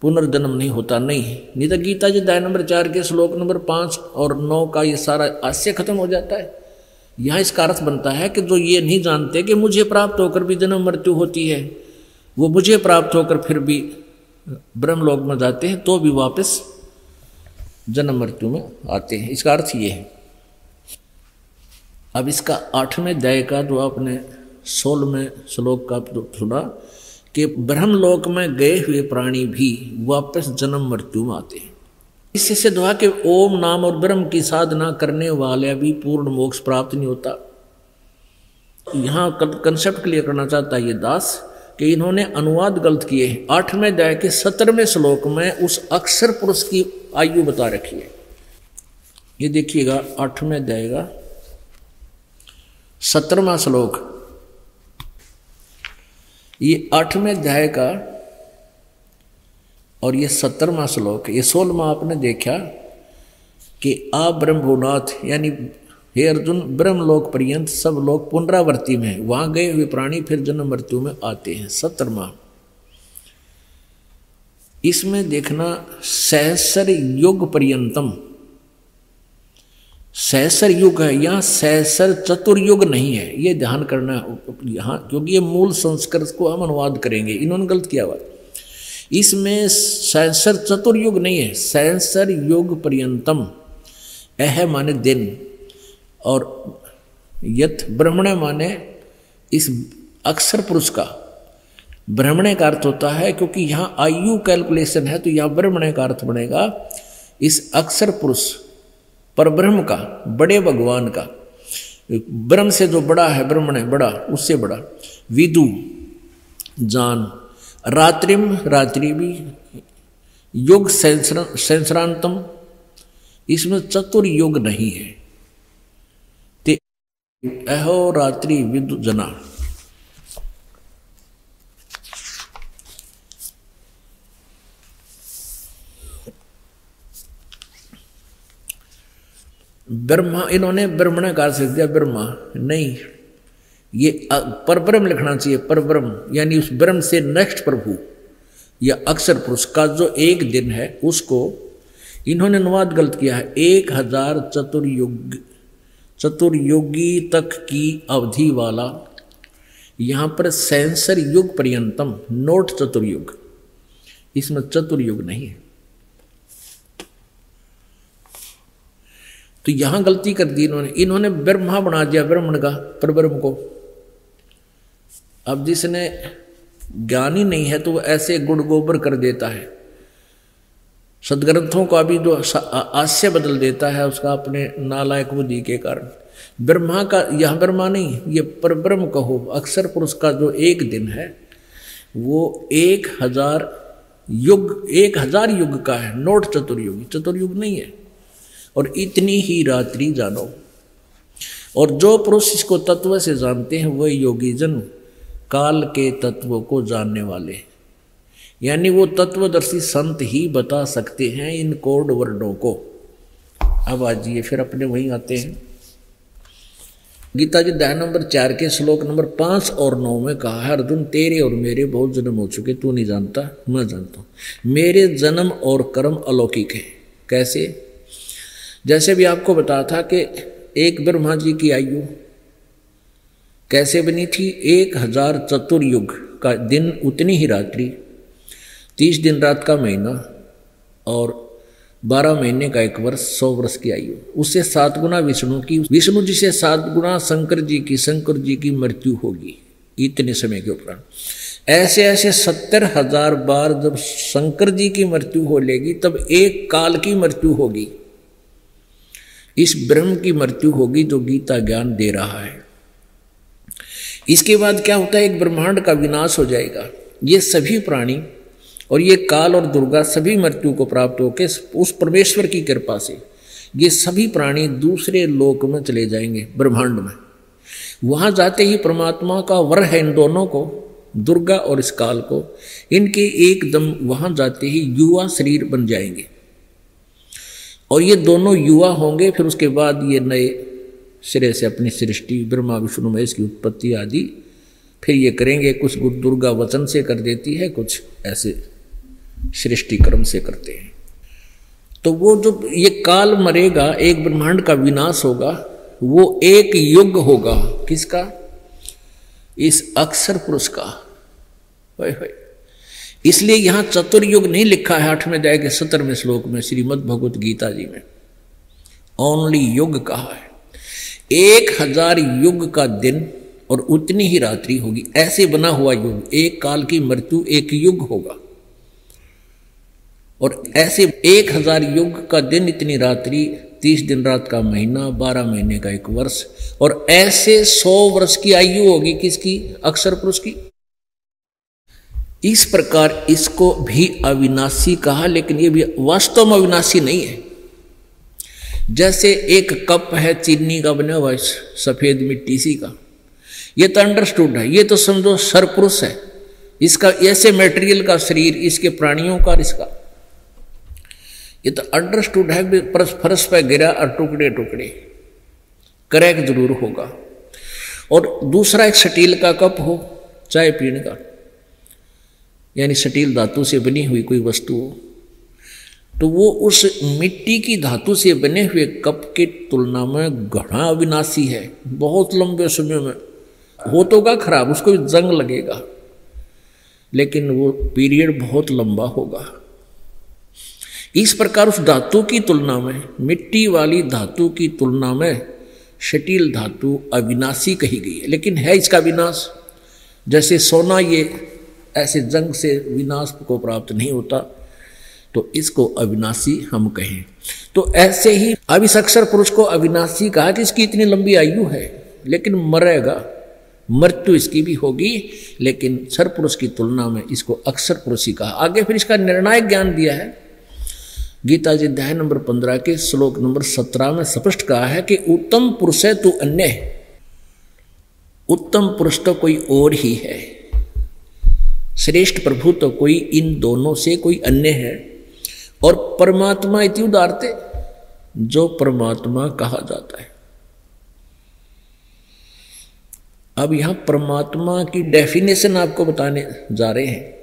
पुनर्जन्म नहीं होता, नहीं। नहीं तो गीता जी दाय नंबर चार के श्लोक नंबर पाँच और नौ का ये सारा आश्य खत्म हो जाता है। यहाँ इसका अर्थ बनता है कि जो ये नहीं जानते कि मुझे प्राप्त होकर भी जन्म मृत्यु होती है, वो मुझे प्राप्त होकर फिर भी ब्रह्मलोक में जाते हैं तो भी वापस जन्म मृत्यु में आते हैं। इसका अर्थ ये है। अब इसका आठवें दय का जो आपने सोलहवें श्लोक का सुना कि ब्रह्मलोक में गए हुए प्राणी भी वापस जन्म मृत्यु में आते हैं। इससे सिद्ध हुआ कि ओम नाम और ब्रह्म की साधना करने वाले भी पूर्ण मोक्ष प्राप्त नहीं होता। यहाँ कंसेप्ट क्लियर करना चाहता है ये दास कि इन्होंने अनुवाद गलत किए हैं। आठवें अध्याय के सत्रहवें श्लोक में उस अक्षर पुरुष की आयु बता रखी है। ये देखिएगा, आठवें अध्याय का सत्रहवा श्लोक। ये आठवें अध्याय का और ये सत्तरवा श्लोक, ये सोलवा आपने देखा कि आ ब्रह्मभुनाथ यानी हे अर्जुन, ब्रह्मलोक पर्यंत सब लोग पुनरावर्ती में वहाँ गए हुए प्राणी फिर जन्म मृत्यु में आते हैं। सत्तरवा इसमें देखना सहसर युग पर्यंतम। सहसर युग है, यहाँ सहसर चतुर्युग नहीं है। ये ध्यान करना, यहाँ, क्योंकि ये मूल संस्कृत को हम अनुवाद करेंगे। इन्होंने गलत किया हुआ। इसमें सहसर चतुर्युग नहीं है सहसर युग पर्यंतम। अह माने दिन, और यथ ब्रह्मण माने इस अक्षर पुरुष का। ब्रह्मणे का अर्थ होता है, क्योंकि यहाँ आयु कैलकुलेशन है तो यहाँ ब्रह्मणे का अर्थ बनेगा इस अक्षर पुरुष पर ब्रह्म का, बड़े भगवान का। ब्रह्म से जो बड़ा है ब्रह्मण है, बड़ा, उससे बड़ा। विदु, जान रात्रिम रात्रि भी युग संसरांतम। इसमें चतुर्युग नहीं है। ते अहो रात्रि विदु जना। ब्रह्मा, इन्होंने ब्रह्मण का से दिया, ब्रह्मा, नहीं। ये परब्रह्म लिखना चाहिए, परब्रह्म, यानी उस ब्रह्म से नेक्स्ट प्रभु। या अक्षर पुरुष का जो एक दिन है, उसको इन्होंने अनुवाद गलत किया है, एक हज़ार चतुर्युग, चतुर्युगी तक की अवधि वाला, यहाँ पर सेंसर युग पर्यंतम, नोट चतुर्युग। इसमें चतुर्युग नहीं है। तो यहाँ गलती कर दी इन्होंने। इन्होंने ब्रह्मा बना दिया, ब्रह्मण का, परब्रह्म को। अब जिसने ज्ञानी नहीं है तो वो ऐसे गुड़ गोबर कर देता है। सदग्रंथों का भी जो आस्य बदल देता है, उसका अपने नालायक बुद्धि के कारण। ब्रह्मा का, यह ब्रह्मा नहीं, ये परब्रह्म कहो, अक्सर पुरुष का जो एक दिन है, वो एक हज़ार युग, एक हज़ार युग का है, नोट चतुर्युग चतुर्युग नहीं है। और इतनी ही रात्रि जानो। और जो पुरुष इसको तत्व से जानते हैं, वह योगी जन। काल के तत्व को जानने वाले। यानी वो तत्वदर्शी संत ही बता सकते हैं इन कोड वर्डों को। अब आजिए फिर अपने वहीं आते हैं। गीता जी दया नंबर चार के श्लोक नंबर पाँच और नौ में कहा है, अर्जुन, तेरे और मेरे बहुत जन्म हो चुके, तू नहीं जानता, मैं जानता हूँ। मेरे जन्म और कर्म अलौकिक है। कैसे? जैसे भी आपको बताया था कि एक ब्रह्मा जी की आयु कैसे बनी थी? एक हज़ार चतुर्युग का दिन उतनी ही रात्रि। तीस दिन रात का महीना और बारह महीने का एक वर्ष, सौ वर्ष की आयु। उससे सात गुना विष्णु की, विष्णु जी से सात गुना शंकर जी की, शंकर जी की मृत्यु होगी इतने समय के उपरांत। ऐसे ऐसे सत्तर हज़ार बार जब शंकर जी की मृत्यु हो लेगी, तब एक काल की मृत्यु होगी। इस ब्रह्म की मृत्यु होगी जो गीता ज्ञान दे रहा है। इसके बाद क्या होता है, एक ब्रह्मांड का विनाश हो जाएगा। ये सभी प्राणी और ये काल और दुर्गा सभी मृत्यु को प्राप्त होकर उस परमेश्वर की कृपा से ये सभी प्राणी दूसरे लोक में चले जाएँगे, ब्रह्मांड में। वहाँ जाते ही परमात्मा का वर है इन दोनों को, दुर्गा और इस काल को, इनके एकदम वहाँ जाते ही युवा शरीर बन जाएँगे। और ये दोनों युवा होंगे, फिर उसके बाद ये नए सिरे से अपनी सृष्टि, ब्रह्मा, विष्णु, महेश की उत्पत्ति आदि, फिर ये करेंगे, कुछ गुरु दुर्गा वचन से कर देती है, कुछ ऐसे सृष्टि क्रम से करते हैं। तो वो जो ये काल मरेगा, एक ब्रह्मांड का विनाश होगा, वो एक युग होगा। किसका? इस अक्षर पुरुष का। इसलिए यहाँ चतुर्युग नहीं लिखा है, आठवें अध्याय के सत्रहवें श्लोक में श्रीमद भगवत गीता जी में। ओनली युग कहा है। एक हज़ार युग का दिन और उतनी ही रात्रि होगी। ऐसे बना हुआ युग, एक काल की मृत्यु एक युग होगा। और ऐसे एक हज़ार युग का दिन, इतनी रात्रि, तीस दिन रात का महीना, बारह महीने का एक वर्ष, और ऐसे सौ वर्ष की आयु होगी किसकी? अक्षर पुरुष की। इस प्रकार इसको भी अविनाशी कहा, लेकिन ये भी वास्तव में अविनाशी नहीं है। जैसे एक कप है चीनी का बना हुआ, सफ़ेद मिट्टी सी का। ये तो अंडरस्टूड है, ये तो समझो सरपुरुष है। इसका, ऐसे मेटेरियल का शरीर, इसके प्राणियों का इसका। ये तो अंडरस्टूड है फर्श पर गिरा और टुकड़े टुकड़े। क्रैक ज़रूर होगा। और दूसरा एक स्टील का कप हो, चाय पीने का। यानी स्टील धातु से बनी हुई कोई वस्तु हो। तो वो उस मिट्टी की धातु से बने हुए कप की तुलना में घना अविनाशी है, बहुत लंबे समय में। हो तो का खराब, उसको जंग लगेगा, लेकिन वो पीरियड बहुत लंबा होगा। इस प्रकार उस धातु की तुलना में, मिट्टी वाली धातु की तुलना में शटील धातु अविनाशी कही गई है। लेकिन है इसका विनाश। जैसे सोना ये ऐसे जंग से विनाश को प्राप्त नहीं होता। तो इसको अविनाशी हम कहें। तो ऐसे ही अब इस अक्षर पुरुष को अविनाशी कहा कि इसकी इतनी लंबी आयु है, लेकिन मरेगा, मृत्यु इसकी भी होगी, लेकिन सर पुरुष की तुलना में इसको अक्षर पुरुष ही कहा। आगे फिर इसका निर्णायक ज्ञान दिया है। गीता जी अध्याय नंबर पंद्रह के श्लोक नंबर सत्रह में स्पष्ट कहा है कि उत्तम पुरुष है तू अन्य उत्तम पुरुष तो कोई और ही है। श्रेष्ठ प्रभु तो कोई इन दोनों से कोई अन्य है। और परमात्मा इति उदारते, जो परमात्मा कहा जाता है। अब यहाँ परमात्मा की डेफिनेशन आपको बताने जा रहे हैं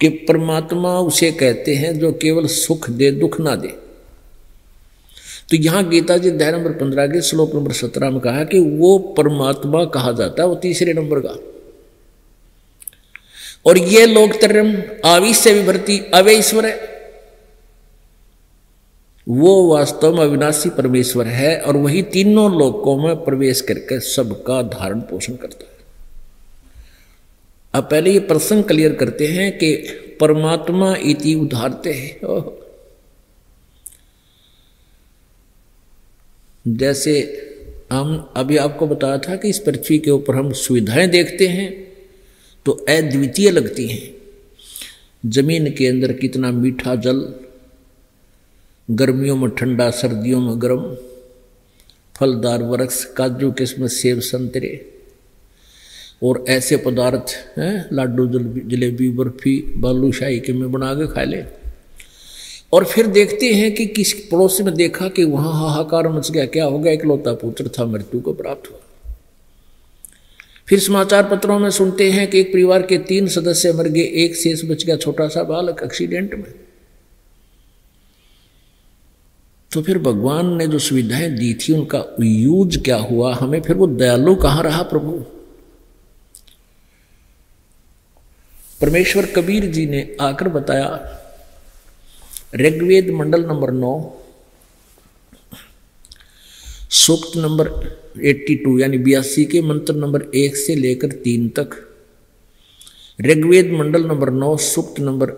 कि परमात्मा उसे कहते हैं जो केवल सुख दे, दुख ना दे। तो यहाँ गीता जी अध्याय नंबर पंद्रह के श्लोक नंबर सत्रह में कहा कि वो परमात्मा कहा जाता है, वो तीसरे नंबर का। और ये लोग तरम आविश विभर्ती अवे ईश्वर है। वो वास्तव में अविनाशी परमेश्वर है और वही तीनों लोकों में प्रवेश करके सबका धारण पोषण करता है। अब पहले ये प्रसंग क्लियर करते हैं कि परमात्मा इति उधारते हैं। जैसे हम, अभी आपको बताया था कि इस पृथ्वी के ऊपर हम सुविधाएँ देखते हैं तो अद्वितीय लगती हैं। ज़मीन के अंदर कितना मीठा जल गर्मियों में ठंडा, सर्दियों में गर्म। फलदार वृक्ष, काजू किस्म सेब, संतरे। और ऐसे पदार्थ हैं, लाडू जलेबी, बर्फ़ी बालूशाही के में बना के खा ले। और फिर देखते हैं कि किस पड़ोसी में देखा कि वहाँ हाहाकार मच गया। क्या हो गया? इकलौता पुत्र था, मृत्यु को प्राप्त हुआ। फिर समाचार पत्रों में सुनते हैं कि एक परिवार के तीन सदस्य मर गए। एक शेष बच गया, छोटा सा बालक एक्सीडेंट में। तो फिर भगवान ने जो सुविधाएँ दी थी, उनका यूज़ क्या हुआ हमें, फिर वो दयालु कहाँ रहा प्रभु? परमेश्वर कबीर जी ने आकर बताया, ऋग्वेद मंडल नंबर नौ, सूक्त नंबर 82 यानी बयासी के मंत्र नंबर एक से लेकर तीन तक। ऋग्वेद मंडल नंबर नौ, सूक्त नंबर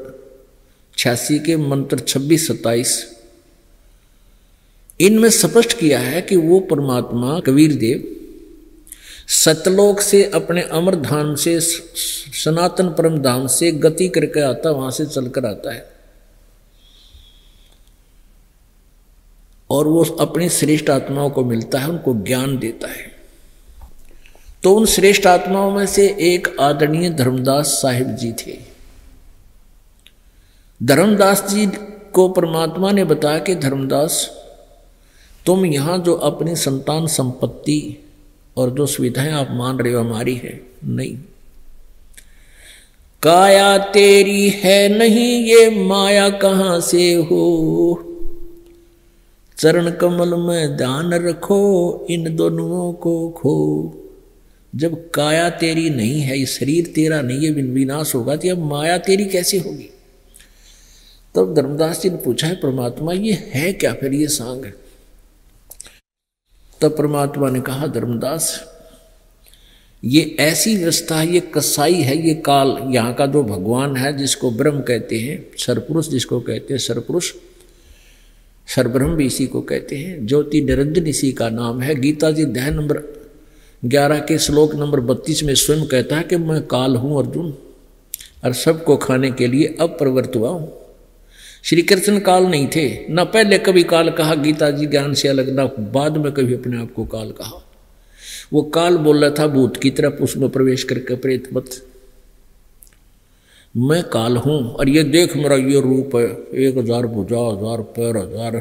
छियासी के मंत्र छब्बीस सत्ताईस इनमें स्पष्ट किया है कि वो परमात्मा कबीर देव सतलोक से अपने अमर धाम से सनातन परम धाम से गति करके आता वहाँ से चलकर आता है। और वो अपनी श्रेष्ठ आत्माओं को मिलता है, उनको ज्ञान देता है। तो उन श्रेष्ठ आत्माओं में से एक आदरणीय धर्मदास साहिब जी थे। धर्मदास जी को परमात्मा ने बताया कि धर्मदास तुम यहाँ जो अपनी संतान संपत्ति और जो सुविधाएँ आप मान रहे हो, हमारी है। नहीं। काया तेरी है नहीं, ये माया कहाँ से हो? चरण कमल में ध्यान रखो, इन दोनों को खो। जब काया तेरी नहीं है, ये शरीर तेरा नहीं है विनाश होगा तो अब माया तेरी कैसे होगी? तब धर्मदास जी ने पूछा है, परमात्मा, ये है क्या? फिर ये सांग है। तब परमात्मा ने कहा, धर्मदास, ये ऐसी व्यवस्था ये कसाई है, ये काल, यहाँ का जो भगवान है जिसको ब्रह्म कहते हैं सरपुरुष जिसको कहते हैं सरपुरुष सरब्रह्म भी इसी को कहते हैं, ज्योति निरंजन इसी का नाम है, गीता जी अध्याय नंबर ग्यारह के श्लोक नंबर बत्तीस में स्वयं कहता है कि मैं काल हूँ अर्जुन और सबको खाने के लिए अब प्रवृत्त हुआ हूँ। श्री कृष्ण काल नहीं थे, न पहले कभी काल कहा, गीता जी ज्ञान से अलग, ना बाद में कभी अपने आप को काल कहा। वो काल बोल रहा था, भूत की तरफ़ उसमें प्रवेश करके प्रेत मत। मैं काल हूँ, और ये देख मेरा ये रूप है, एक हज़ार भुजा हज़ार पैर, हज़ार,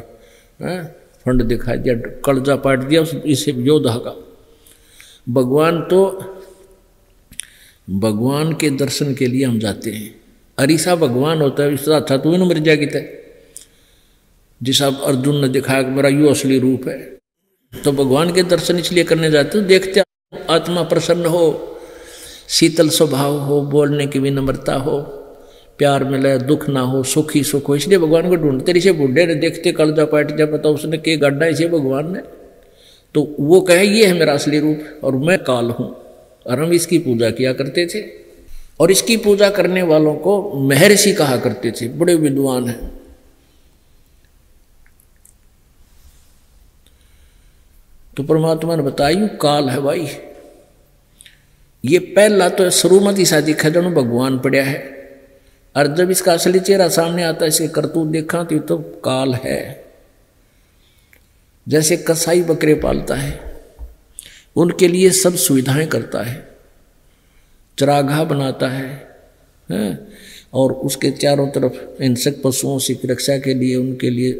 है, फंड दिखाई दिया, कर्जा पाट दिया इसे योद्धा का। भगवान तो भगवान के दर्शन के लिए हम जाते हैं। अरिसा भगवान होता है इसका था, तू मर जाएगी तय जिस आप अर्जुन ने दिखाया कि मेरा यू असली रूप है तो भगवान के दर्शन इसलिए करने जाते हो, देखते आत्मा प्रसन्न हो, शीतल स्वभाव हो, बोलने की विनम्रता हो, प्यार मिले दुख ना हो, सुख सुख हो, इसलिए भगवान को ढूंढते इसे बुढ़े ने देखते, कलजा पाट जा पता उसने के गड्ढा इसे भगवान ने। तो वो कहे, ये है मेरा असली रूप और मैं काल हूँ। और हम इसकी पूजा किया करते थे। और इसकी पूजा करने वालों को महर्षि कहा करते थे, बड़े विद्वान हैं। तो परमात्मा ने बताया काल है भाई। ये पहला तो शुरुमती शादी खजन भगवान पड़ा है। और जब इसका असली चेहरा सामने आता है, इसके करतूत देखा तो ये तो काल है। जैसे कसाई बकरे पालता है, उनके लिए सब सुविधाएँ करता है। चरागाह बनाता है, है? और उसके चारों तरफ़ हिंसक पशुओं से रक्षा के लिए उनके लिए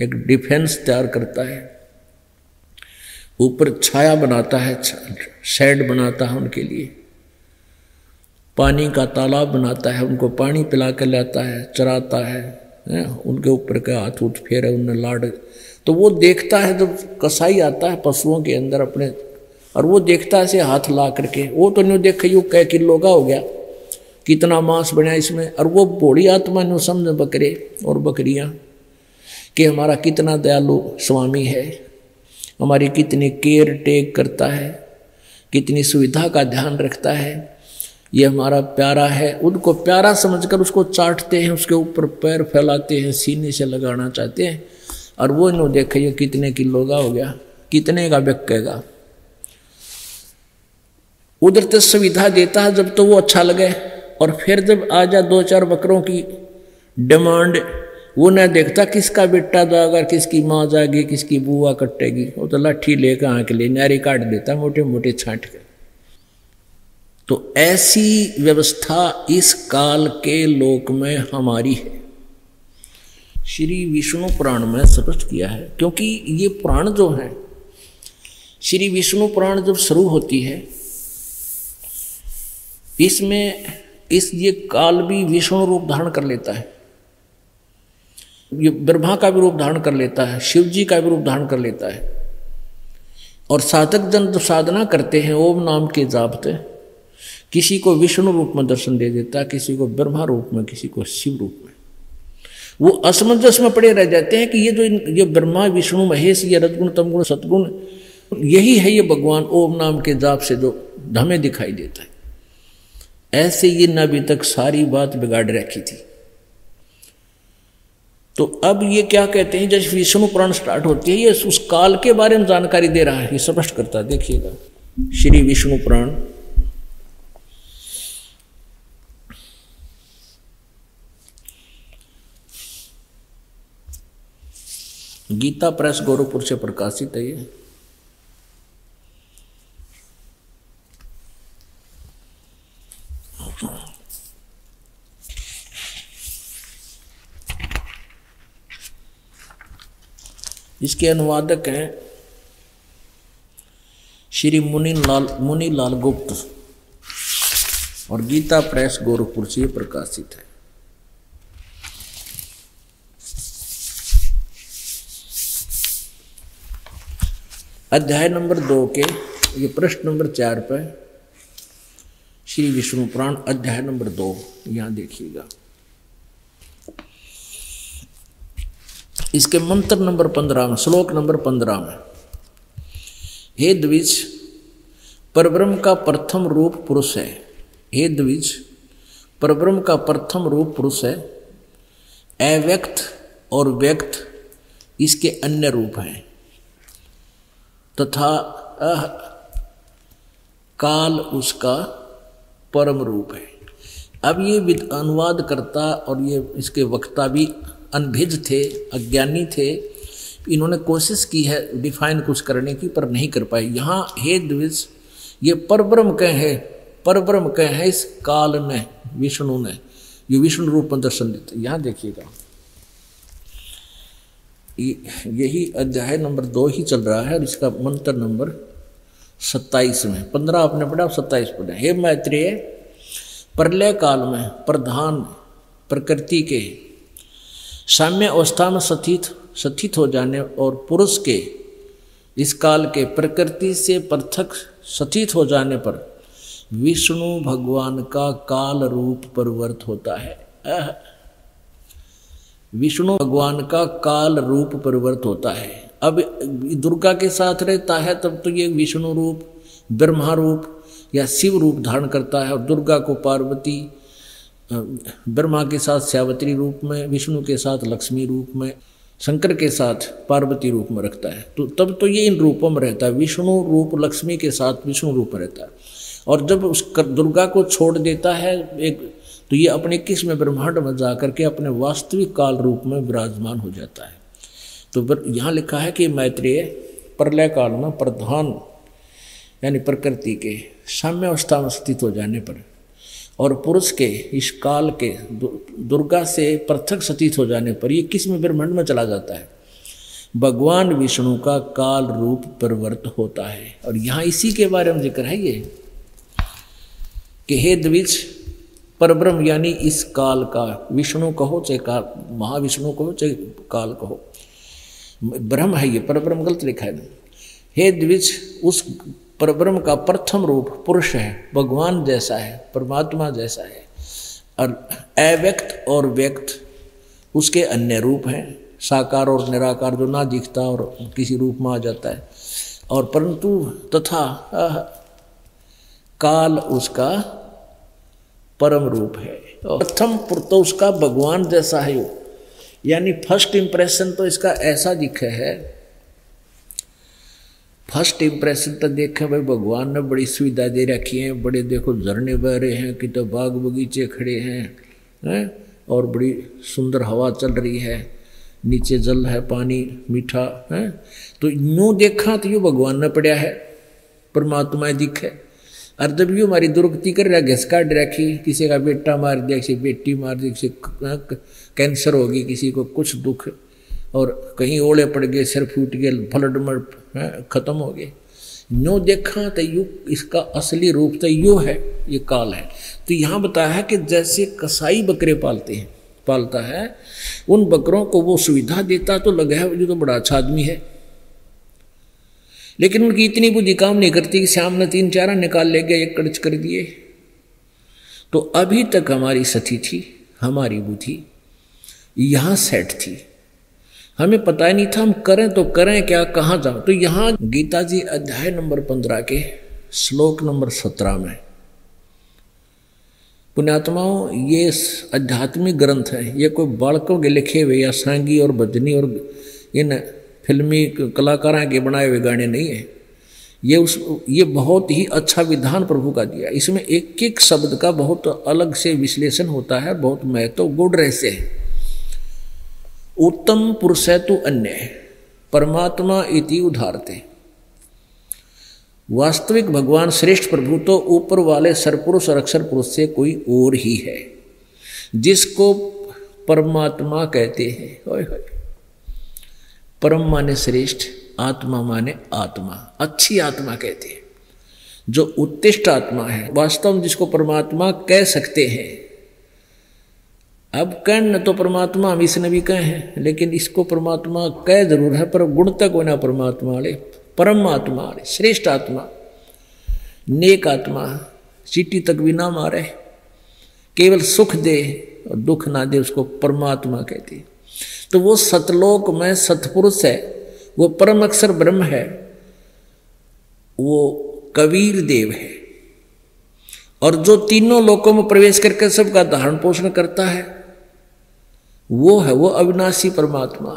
एक डिफेंस तैयार करता है। ऊपर छाया बनाता है शेड बनाता है उनके लिए। पानी का तालाब बनाता है उनको पानी पिला कर लाता है चराता है, है? उनके ऊपर का हाथ उठ फेरे उन्हें लाड तो वो देखता है जब कसाई आता है पशुओं के अंदर अपने और वो देखता है से हाथ ला करके, वो तो नहीं देखे यू कै किलो का हो गया, कितना मांस बना इसमें, और वो बूढ़ी आत्मा ने समझ बकरे और बकरियाँ कि हमारा कितना दयालु स्वामी है, हमारी कितनी केयर टेक करता है, कितनी सुविधा का ध्यान रखता है, ये हमारा प्यारा है, उनको प्यारा समझकर उसको चाटते हैं, उसके ऊपर पैर फैलाते हैं, सीने से लगाना चाहते हैं, और वो नो देखे ये कितने किलो का हो गया, कितने का बिकेगा उधर तो सुविधा देता है जब तो वो अच्छा लगे। और फिर जब आ जा दो चार बकरों की डिमांड, वो न देखता किसका बेटा जाएगा किसकी माँ जाएगी, किसकी बुआ कटेगी। वो तो लाठी लेकर आके लिए नारी काट देता मोटे मोटे छाट कर तो ऐसी व्यवस्था इस काल के लोक में हमारी है। श्री विष्णु पुराण में स्पष्ट किया है, क्योंकि ये पुराण जो है, श्री विष्णु पुराण जब शुरू होती है इसमें इस ये काल भी विष्णु रूप धारण कर लेता है। ये ब्रह्मा का भी रूप धारण कर लेता है शिव जी का भी रूप धारण कर लेता है। और साधक जन जो साधना करते हैं, ओम नाम के जापते किसी को विष्णु रूप में दर्शन दे देता है किसी को ब्रह्मा रूप में, किसी को शिव रूप में। वो असमंजस में पड़े रह जाते हैं कि ये जो ये ब्रह्मा, विष्णु, महेश, ये रजगुण, तमगुण सतगुण यही है ये भगवान ओम नाम के जाप से जो हमें दिखाई देता है। ऐसे ये न अभी तक सारी बात बिगाड़ रखी थी। तो अब ये क्या कहते हैं जैसे विष्णु पुराण स्टार्ट होती है, ये उस काल के बारे में जानकारी दे रहा है, ये स्पष्ट करता है। देखिएगा, श्री विष्णु पुराण। गीता प्रेस गोरखपुर से प्रकाशित है ये। इसके अनुवादक हैं श्री मुनि लाल मुनि लाल गुप्त और गीता प्रेस गोरखपुर से प्रकाशित है। अध्याय नंबर दो के, ये प्रश्न नंबर चार पर श्री विष्णु पुराण अध्याय नंबर दो, यहाँ देखिएगा। इसके मंत्र नंबर पंद्रह में श्लोक नंबर पंद्रह में, हे द्विज, परब्रह्म का प्रथम रूप पुरुष है। हे द्विज, परब्रह्म का प्रथम रूप पुरुष है। अव्यक्त और व्यक्त इसके अन्य रूप हैं। तथा अह, काल उसका परम रूप है। अब ये अनुवाद करता और ये इसके वक्ता भी अनभिज थे, अज्ञानी थे, इन्होंने कोशिश की है डिफाइन कुछ करने की, पर नहीं कर पाए। यहाँ हे द्विज, ये परब्रह्म कह है, परब्रह्म कह है इस काल ने विष्णु ने, ये विष्णु रूप में दर्शन देते यहाँ देखिएगा। यही अध्याय नंबर दो ही चल रहा है, और इसका मंत्र नंबर सत्ताईस में। पंद्रह आपने पढ़ा सत्ताईस पढ़ा। हे मैत्रेय, प्रलय काल में, प्रधान, प्रकृति के साम्य अवस्था में सथित सथित हो जाने और पुरुष के, इस काल के प्रकृति से पृथक सथित हो जाने पर विष्णु भगवान का काल रूप परिवर्त होता है। विष्णु भगवान का काल रूप परिवर्त होता है। अब दुर्गा के साथ रहता है, तब तो ये विष्णु रूप, ब्रह्मा रूप या शिव रूप धारण करता है और दुर्गा को पार्वती ब्रह्मा के साथ, श्यावत्री रूप में, विष्णु के साथ, लक्ष्मी रूप में, शंकर के साथ, पार्वती रूप में रखता है। तो तब तो ये इन रूपों में रहता है। विष्णु रूप, लक्ष्मी के साथ विष्णु रूप में रहता है। और जब उस दुर्गा को छोड़ देता है एक तो ये अपने किस्म ब्रह्मांड में जा करके अपने वास्तविक काल रूप में विराजमान हो जाता है। तो यहाँ लिखा है कि मैत्रेय, प्रलय काल में प्रधान, यानी प्रकृति के साम्य अवस्था में स्थित हो जाने पर और पुरुष के इस काल के दुर्गा से पृथक सतीत हो जाने पर ये किसमें ब्रह्मांड में चला जाता है? भगवान विष्णु का काल रूप परिवर्त होता है। और यहाँ इसी के बारे में ज़िक्र है ये, कि हे द्विज, परब्रह्म यानी इस काल का विष्णु कहो, चाहे काल महाविष्णु कहो, चाहे काल कहो, ब्रह्म है ये, परब्रह्म गलत लिखा है। हे द्विज, उस परब्रह्म का प्रथम रूप पुरुष है, भगवान जैसा है, परमात्मा जैसा है, और अव्यक्त और व्यक्त उसके अन्य रूप हैं। साकार और निराकार जो ना दिखता और किसी रूप में आ जाता है। और परंतु तथा काल उसका परम रूप है। प्रथम तो उसका भगवान जैसा है वो। यानी फ़र्स्ट इंप्रेशन तो इसका ऐसा दिखे है फ़र्स्ट इम्प्रेशन तो देखे भाई, भगवान ने बड़ी सुविधा दे रखी है। बड़े देखो झरने बह रहे हैं, कि तो बाग बगीचे खड़े हैं हैं? और बड़ी सुंदर हवा चल रही है। नीचे जल है, पानी मीठा, है? तो यूँ देखा तो यूँ भगवान ने पड़ा है, परमात्मा दिखे। और जब यूँ हमारी दुर्गति कर रहा, घिस काट रखी, किसी का बेटा मार दिया, किसी बेटी मार दी किसी कैंसर होगी किसी को कुछ दुख और कहीं ओले पड़ गए, सिर फूट गए फ्लड में खत्म हो गए। नो देखा तो यु, इसका असली रूप तो यू है, ये काल है। तो यहाँ बताया है कि जैसे कसाई बकरे पालते हैं, पालता है, उन बकरों को वो सुविधा देता तो लगा है जो तो बड़ा अच्छा आदमी है। लेकिन उनकी इतनी बुद्धि काम नहीं करती कि श्याम ने तीन चारा निकाल ले गया एक कर्ज कर दिए। तो अभी तक हमारी सती थी, हमारी बुद्धि यहाँ सेट थी। हमें पता ही नहीं था हम करें तो करें, क्या, कहाँ जाओ तो यहाँ गीता जी अध्याय नंबर पंद्रह के श्लोक नंबर सत्रह में। पुण्यात्माओं, ये आध्यात्मिक ग्रंथ है, ये कोई बालकों के लिखे हुए या सांगी और भजनी और इन फिल्मी कलाकारों के बनाए हुए गाने नहीं है। ये उस, ये बहुत ही अच्छा विधान प्रभु का दिया। इसमें एक एक शब्द का बहुत अलग से विश्लेषण होता है, बहुत महत्व गुण रहस्य है। उत्तम पुरुष है तो अन्य है, परमात्मा इति उधारते वास्तविक भगवान श्रेष्ठ प्रभु तो ऊपर वाले सरपुरुष और अक्षर पुरुष से कोई और ही है, जिसको परमात्मा कहते हैं। परम माने श्रेष्ठ, आत्मा माने आत्मा, अच्छी आत्मा कहते हैं। जो उत्तिष्ट आत्मा है, वास्तव में जिसको परमात्मा कह सकते हैं अब कर्ण तो परमात्मा हम इसने भी कहे हैं, लेकिन इसको परमात्मा कह ज़रूर है, पर गुण तक होना परमात्मा वाले परम आत्मा वाले श्रेष्ठ आत्मा। नेक आत्मा चीटी तक भी ना मारे। केवल सुख दे और दुख ना दे, उसको परमात्मा कहते तो वो सतलोक में सतपुरुष है, वो परम अक्षर ब्रह्म है, वो कबीर देव है। और जो तीनों लोकों में प्रवेश करके सबका धारण पोषण करता है वो है, वो अविनाशी परमात्मा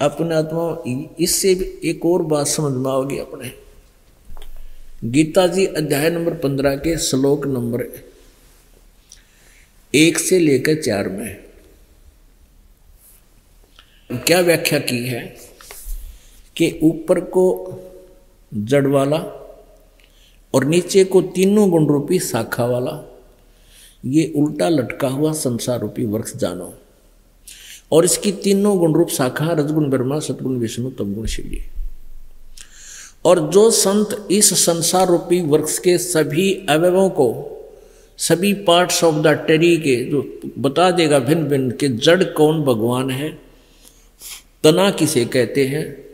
अपने आत्मा, इससे भी एक और बात समझ में आओगी अपने। गीता जी अध्याय नंबर पंद्रह के श्लोक नंबर एक से लेकर चार में क्या व्याख्या की है कि ऊपर को जड़ वाला और नीचे को तीनों गुण रूपी शाखा वाला ये उल्टा लटका हुआ संसार रूपी वृक्ष जानो। और इसकी तीनों गुण रूप शाखा रजगुण, ब्रह्मा सतगुण विष्णु तमगुण शिव और जो संत इस संसार रूपी वृक्ष के सभी अवयवों को, सभी पार्ट्स ऑफ़ द टेरी के, जो बता देगा भिन्न भिन्न के, जड़ कौन भगवान है, तना किसे कहते हैं,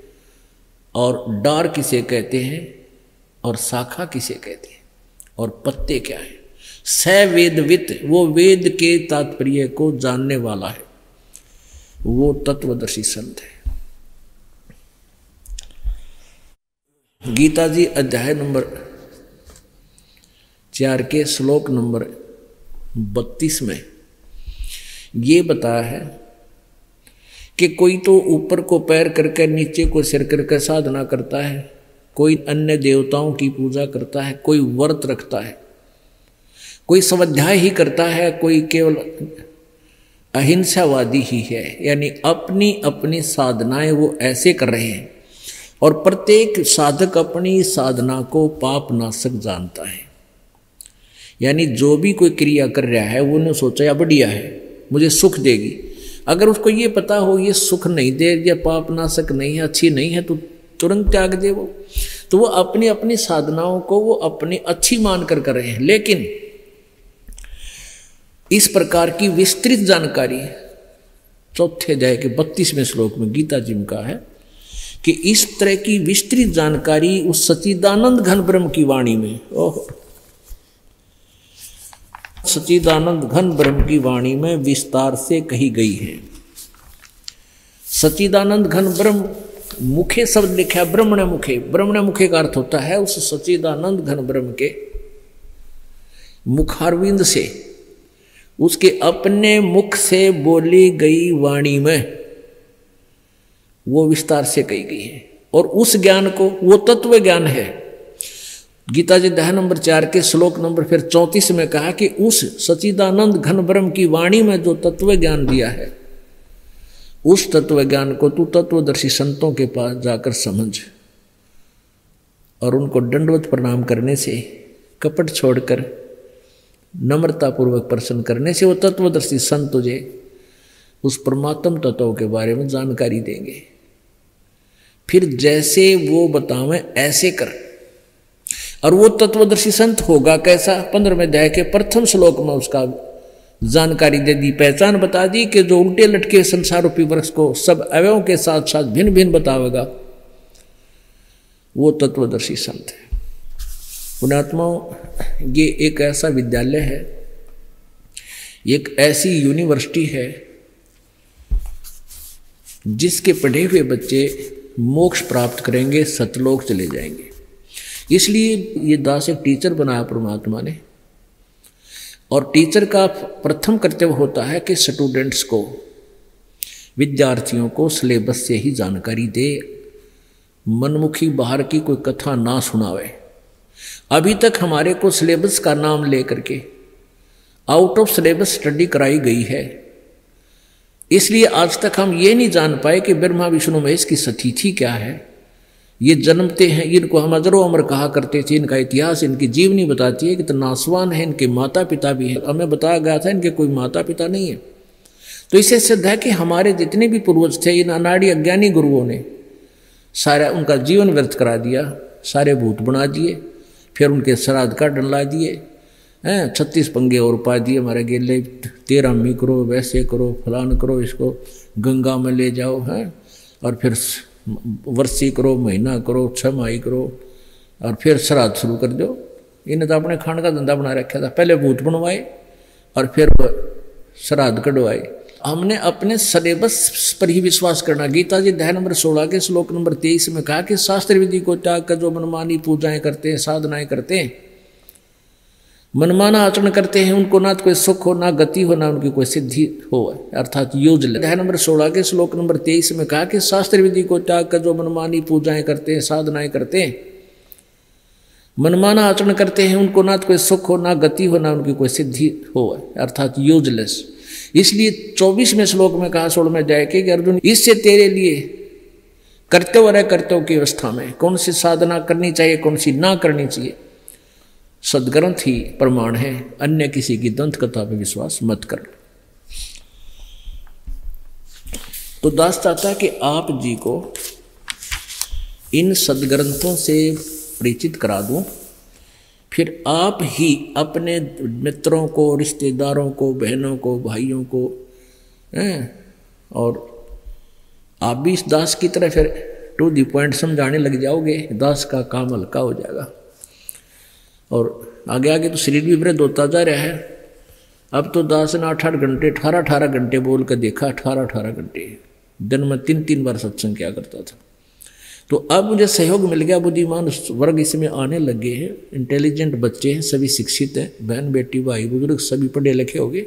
और डार किसे कहते हैं, और शाखा किसे कहते हैं, और पत्ते क्या है? स वेदवित वो वेद के तात्पर्य को जानने वाला है। वो तत्वदर्शी संत है। गीता जी अध्याय नंबर चार के श्लोक नंबर बत्तीस में ये बताया है कि कोई तो ऊपर को पैर करके नीचे को सिर करके साधना करता है, कोई अन्य देवताओं की पूजा करता है, कोई व्रत रखता है। कोई स्वाध्याय ही करता है, कोई केवल अहिंसावादी ही है। यानी अपनी अपनी साधनाएँ वो ऐसे कर रहे हैं और प्रत्येक साधक अपनी साधना को पाप नाशक जानता है। यानी जो भी कोई क्रिया कर रहा है, वो ने सोचा या बढ़िया है, मुझे सुख देगी। अगर उसको ये पता हो, ये सुख नहीं दे, या पाप नाशक नहीं है, अच्छी नहीं है तो तुरंत त्याग दे वो। तो वो अपनी अपनी साधनाओं को वो अपनी अच्छी मान कर कर रहे हैं। लेकिन इस प्रकार की विस्तृत जानकारी चौथे अध्याय के बत्तीसवें श्लोक में गीता जी कहा है कि इस तरह की विस्तृत जानकारी उस सचिदानंद घन ब्रह्म की वाणी में, ओह। सचिदानंद घन ब्रह्म की वाणी में विस्तार से कही गई है। सचिदानंद घन ब्रह्म मुखे शब्द लिखा है ब्रह्मण मुखे ब्रह्मण मुखे का अर्थ होता है उस सचिदानंद घन ब्रह्म के मुखारविंद से उसके अपने मुख से बोली गई वाणी में वो विस्तार से कही गई है। और उस ज्ञान को, वो तत्व ज्ञान है। गीता जी दह नंबर चार के श्लोक नंबर फिर चौंतीस में कहा कि उस सचिदानंद घन ब्रह्म की वाणी में जो तत्व ज्ञान दिया है, उस तत्व ज्ञान को तू तत्वदर्शी संतों के पास जाकर समझ और उनको दंडवत प्रणाम करने से कपट छोड़कर नम्रतापूर्वक प्रश्न करने से वो तत्वदर्शी संत तुझे उस परमात्म तत्व के बारे में जानकारी देंगे। फिर जैसे वो बतावें, ऐसे कर। और वो तत्वदर्शी संत होगा कैसा? पंद्रहवें अध्याय के प्रथम श्लोक में उसका जानकारी दे दी, पहचान बता दी कि जो उल्टे लटके संसार रूपी वृक्ष को सब अवयों के साथ साथ भिन्न भिन्न बतावेगा, वो तत्वदर्शी संत है। पुणात्माओं ये एक ऐसा विद्यालय है, एक ऐसी यूनिवर्सिटी है, जिसके पढ़े हुए बच्चे मोक्ष प्राप्त करेंगे, सतलोक चले जाएँगे। इसलिए ये दास एक टीचर बनाया परमात्मा ने। और टीचर का प्रथम कर्तव्य होता है कि स्टूडेंट्स को, विद्यार्थियों को सिलेबस से ही जानकारी दे, मनमुखी बाहर की कोई कथा ना सुनावे। अभी तक हमारे को सिलेबस का नाम लेकर के आउट ऑफ़ सिलेबस स्टडी कराई गई है। इसलिए आज तक हम ये नहीं जान पाए कि ब्रह्मा, विष्णु, महेश की सतीथि क्या है। ये जन्मते हैं, इनको हम अजरो अमर कहा करते थे, इनका इतिहास, इनकी जीवनी बताती है कि तो नासवान है, इनके माता पिता भी हैं। हमें बताया गया था, इनके कोई माता पिता नहीं है। तो इससे सिद्ध है कि हमारे जितने भी पूर्वज थे, इन अनाड़ी अज्ञानी गुरुओं ने सारा उनका जीवन व्यर्थ करा दिया, सारे भूत बना दिए। फिर उनके श्राद्ध का डंडला दिए, हैं, छत्तीस पंगे और पा दिए, हमारे गेले, तेरह मी करो, वैसे करो, फलान करो, इसको गंगा में ले जाओ, हैं, और फिर वर्षी करो, महीना करो, छमाही करो, और फिर श्राद्ध शुरू कर दो। इन्हें तो अपने खान का धंधा बना रखा था, पहले भूत बनवाए, और फिर श्राद्ध कढ़वाए हमने अपने सिलेबस पर ही विश्वास करना। गीता जी अध्याय नंबर सोलह के श्लोक नंबर तेईस में कहा कि शास्त्र विधि को त्याग कर जो मनमानी पूजाएँ करते हैं, साधनाएँ करते हैं, मनमाना आचरण करते हैं, उनको ना तो कोई सुख हो, ना गति हो, ना उनकी कोई सिद्धि हो, अर्थात यूजल अध्याय नंबर सोलह के श्लोक नंबर तेईस में कहा कि शास्त्र विधि को त्याग कर जो मनमानी पूजाएँ करते हैं, साधनाएँ करते हैं, मनमाना आचरण करते हैं, उनको ना तो कोई सुख हो, ना गति हो, ना उनकी कोई सिद्धि हो, अर्थात यूजलेस इसलिए चौबीसवें श्लोक में कहा सोलह में जाए कि अर्जुन, इससे तेरे लिए कर्तव्य और कर्तव्य की अवस्था में कौन सी साधना करनी चाहिए कौन सी ना करनी चाहिए? सदग्रंथ ही प्रमाण है, अन्य किसी की दंत कथा पर विश्वास मत कर। तो दास चाहता कि आप जी को इन सदग्रंथों से परिचित करा दूँ। फिर आप ही अपने मित्रों को, रिश्तेदारों को, बहनों को, भाइयों को, हैं? और आप भी इस दास की तरह फिर टू दी पॉइंट समझाने लग जाओगे, दास का काम हल्का हो जाएगा। और आगे आगे तो शरीर भी वृद्ध होता जा रहा है। अब तो दास ने आठ आठ घंटे, अठारह अठारह घंटे बोल कर देखा, अठारह अठारह घंटे। दिन में तीन तीन बार सत्संग किया करता था। तो अब मुझे सहयोग मिल गया, बुद्धिमान वर्ग इसमें आने लगे हैं इंटेलिजेंट बच्चे हैं, सभी शिक्षित हैं, बहन, बेटी, भाई, बुज़ुर्ग, सभी पढ़े लिखे हो गए।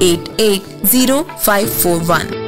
880541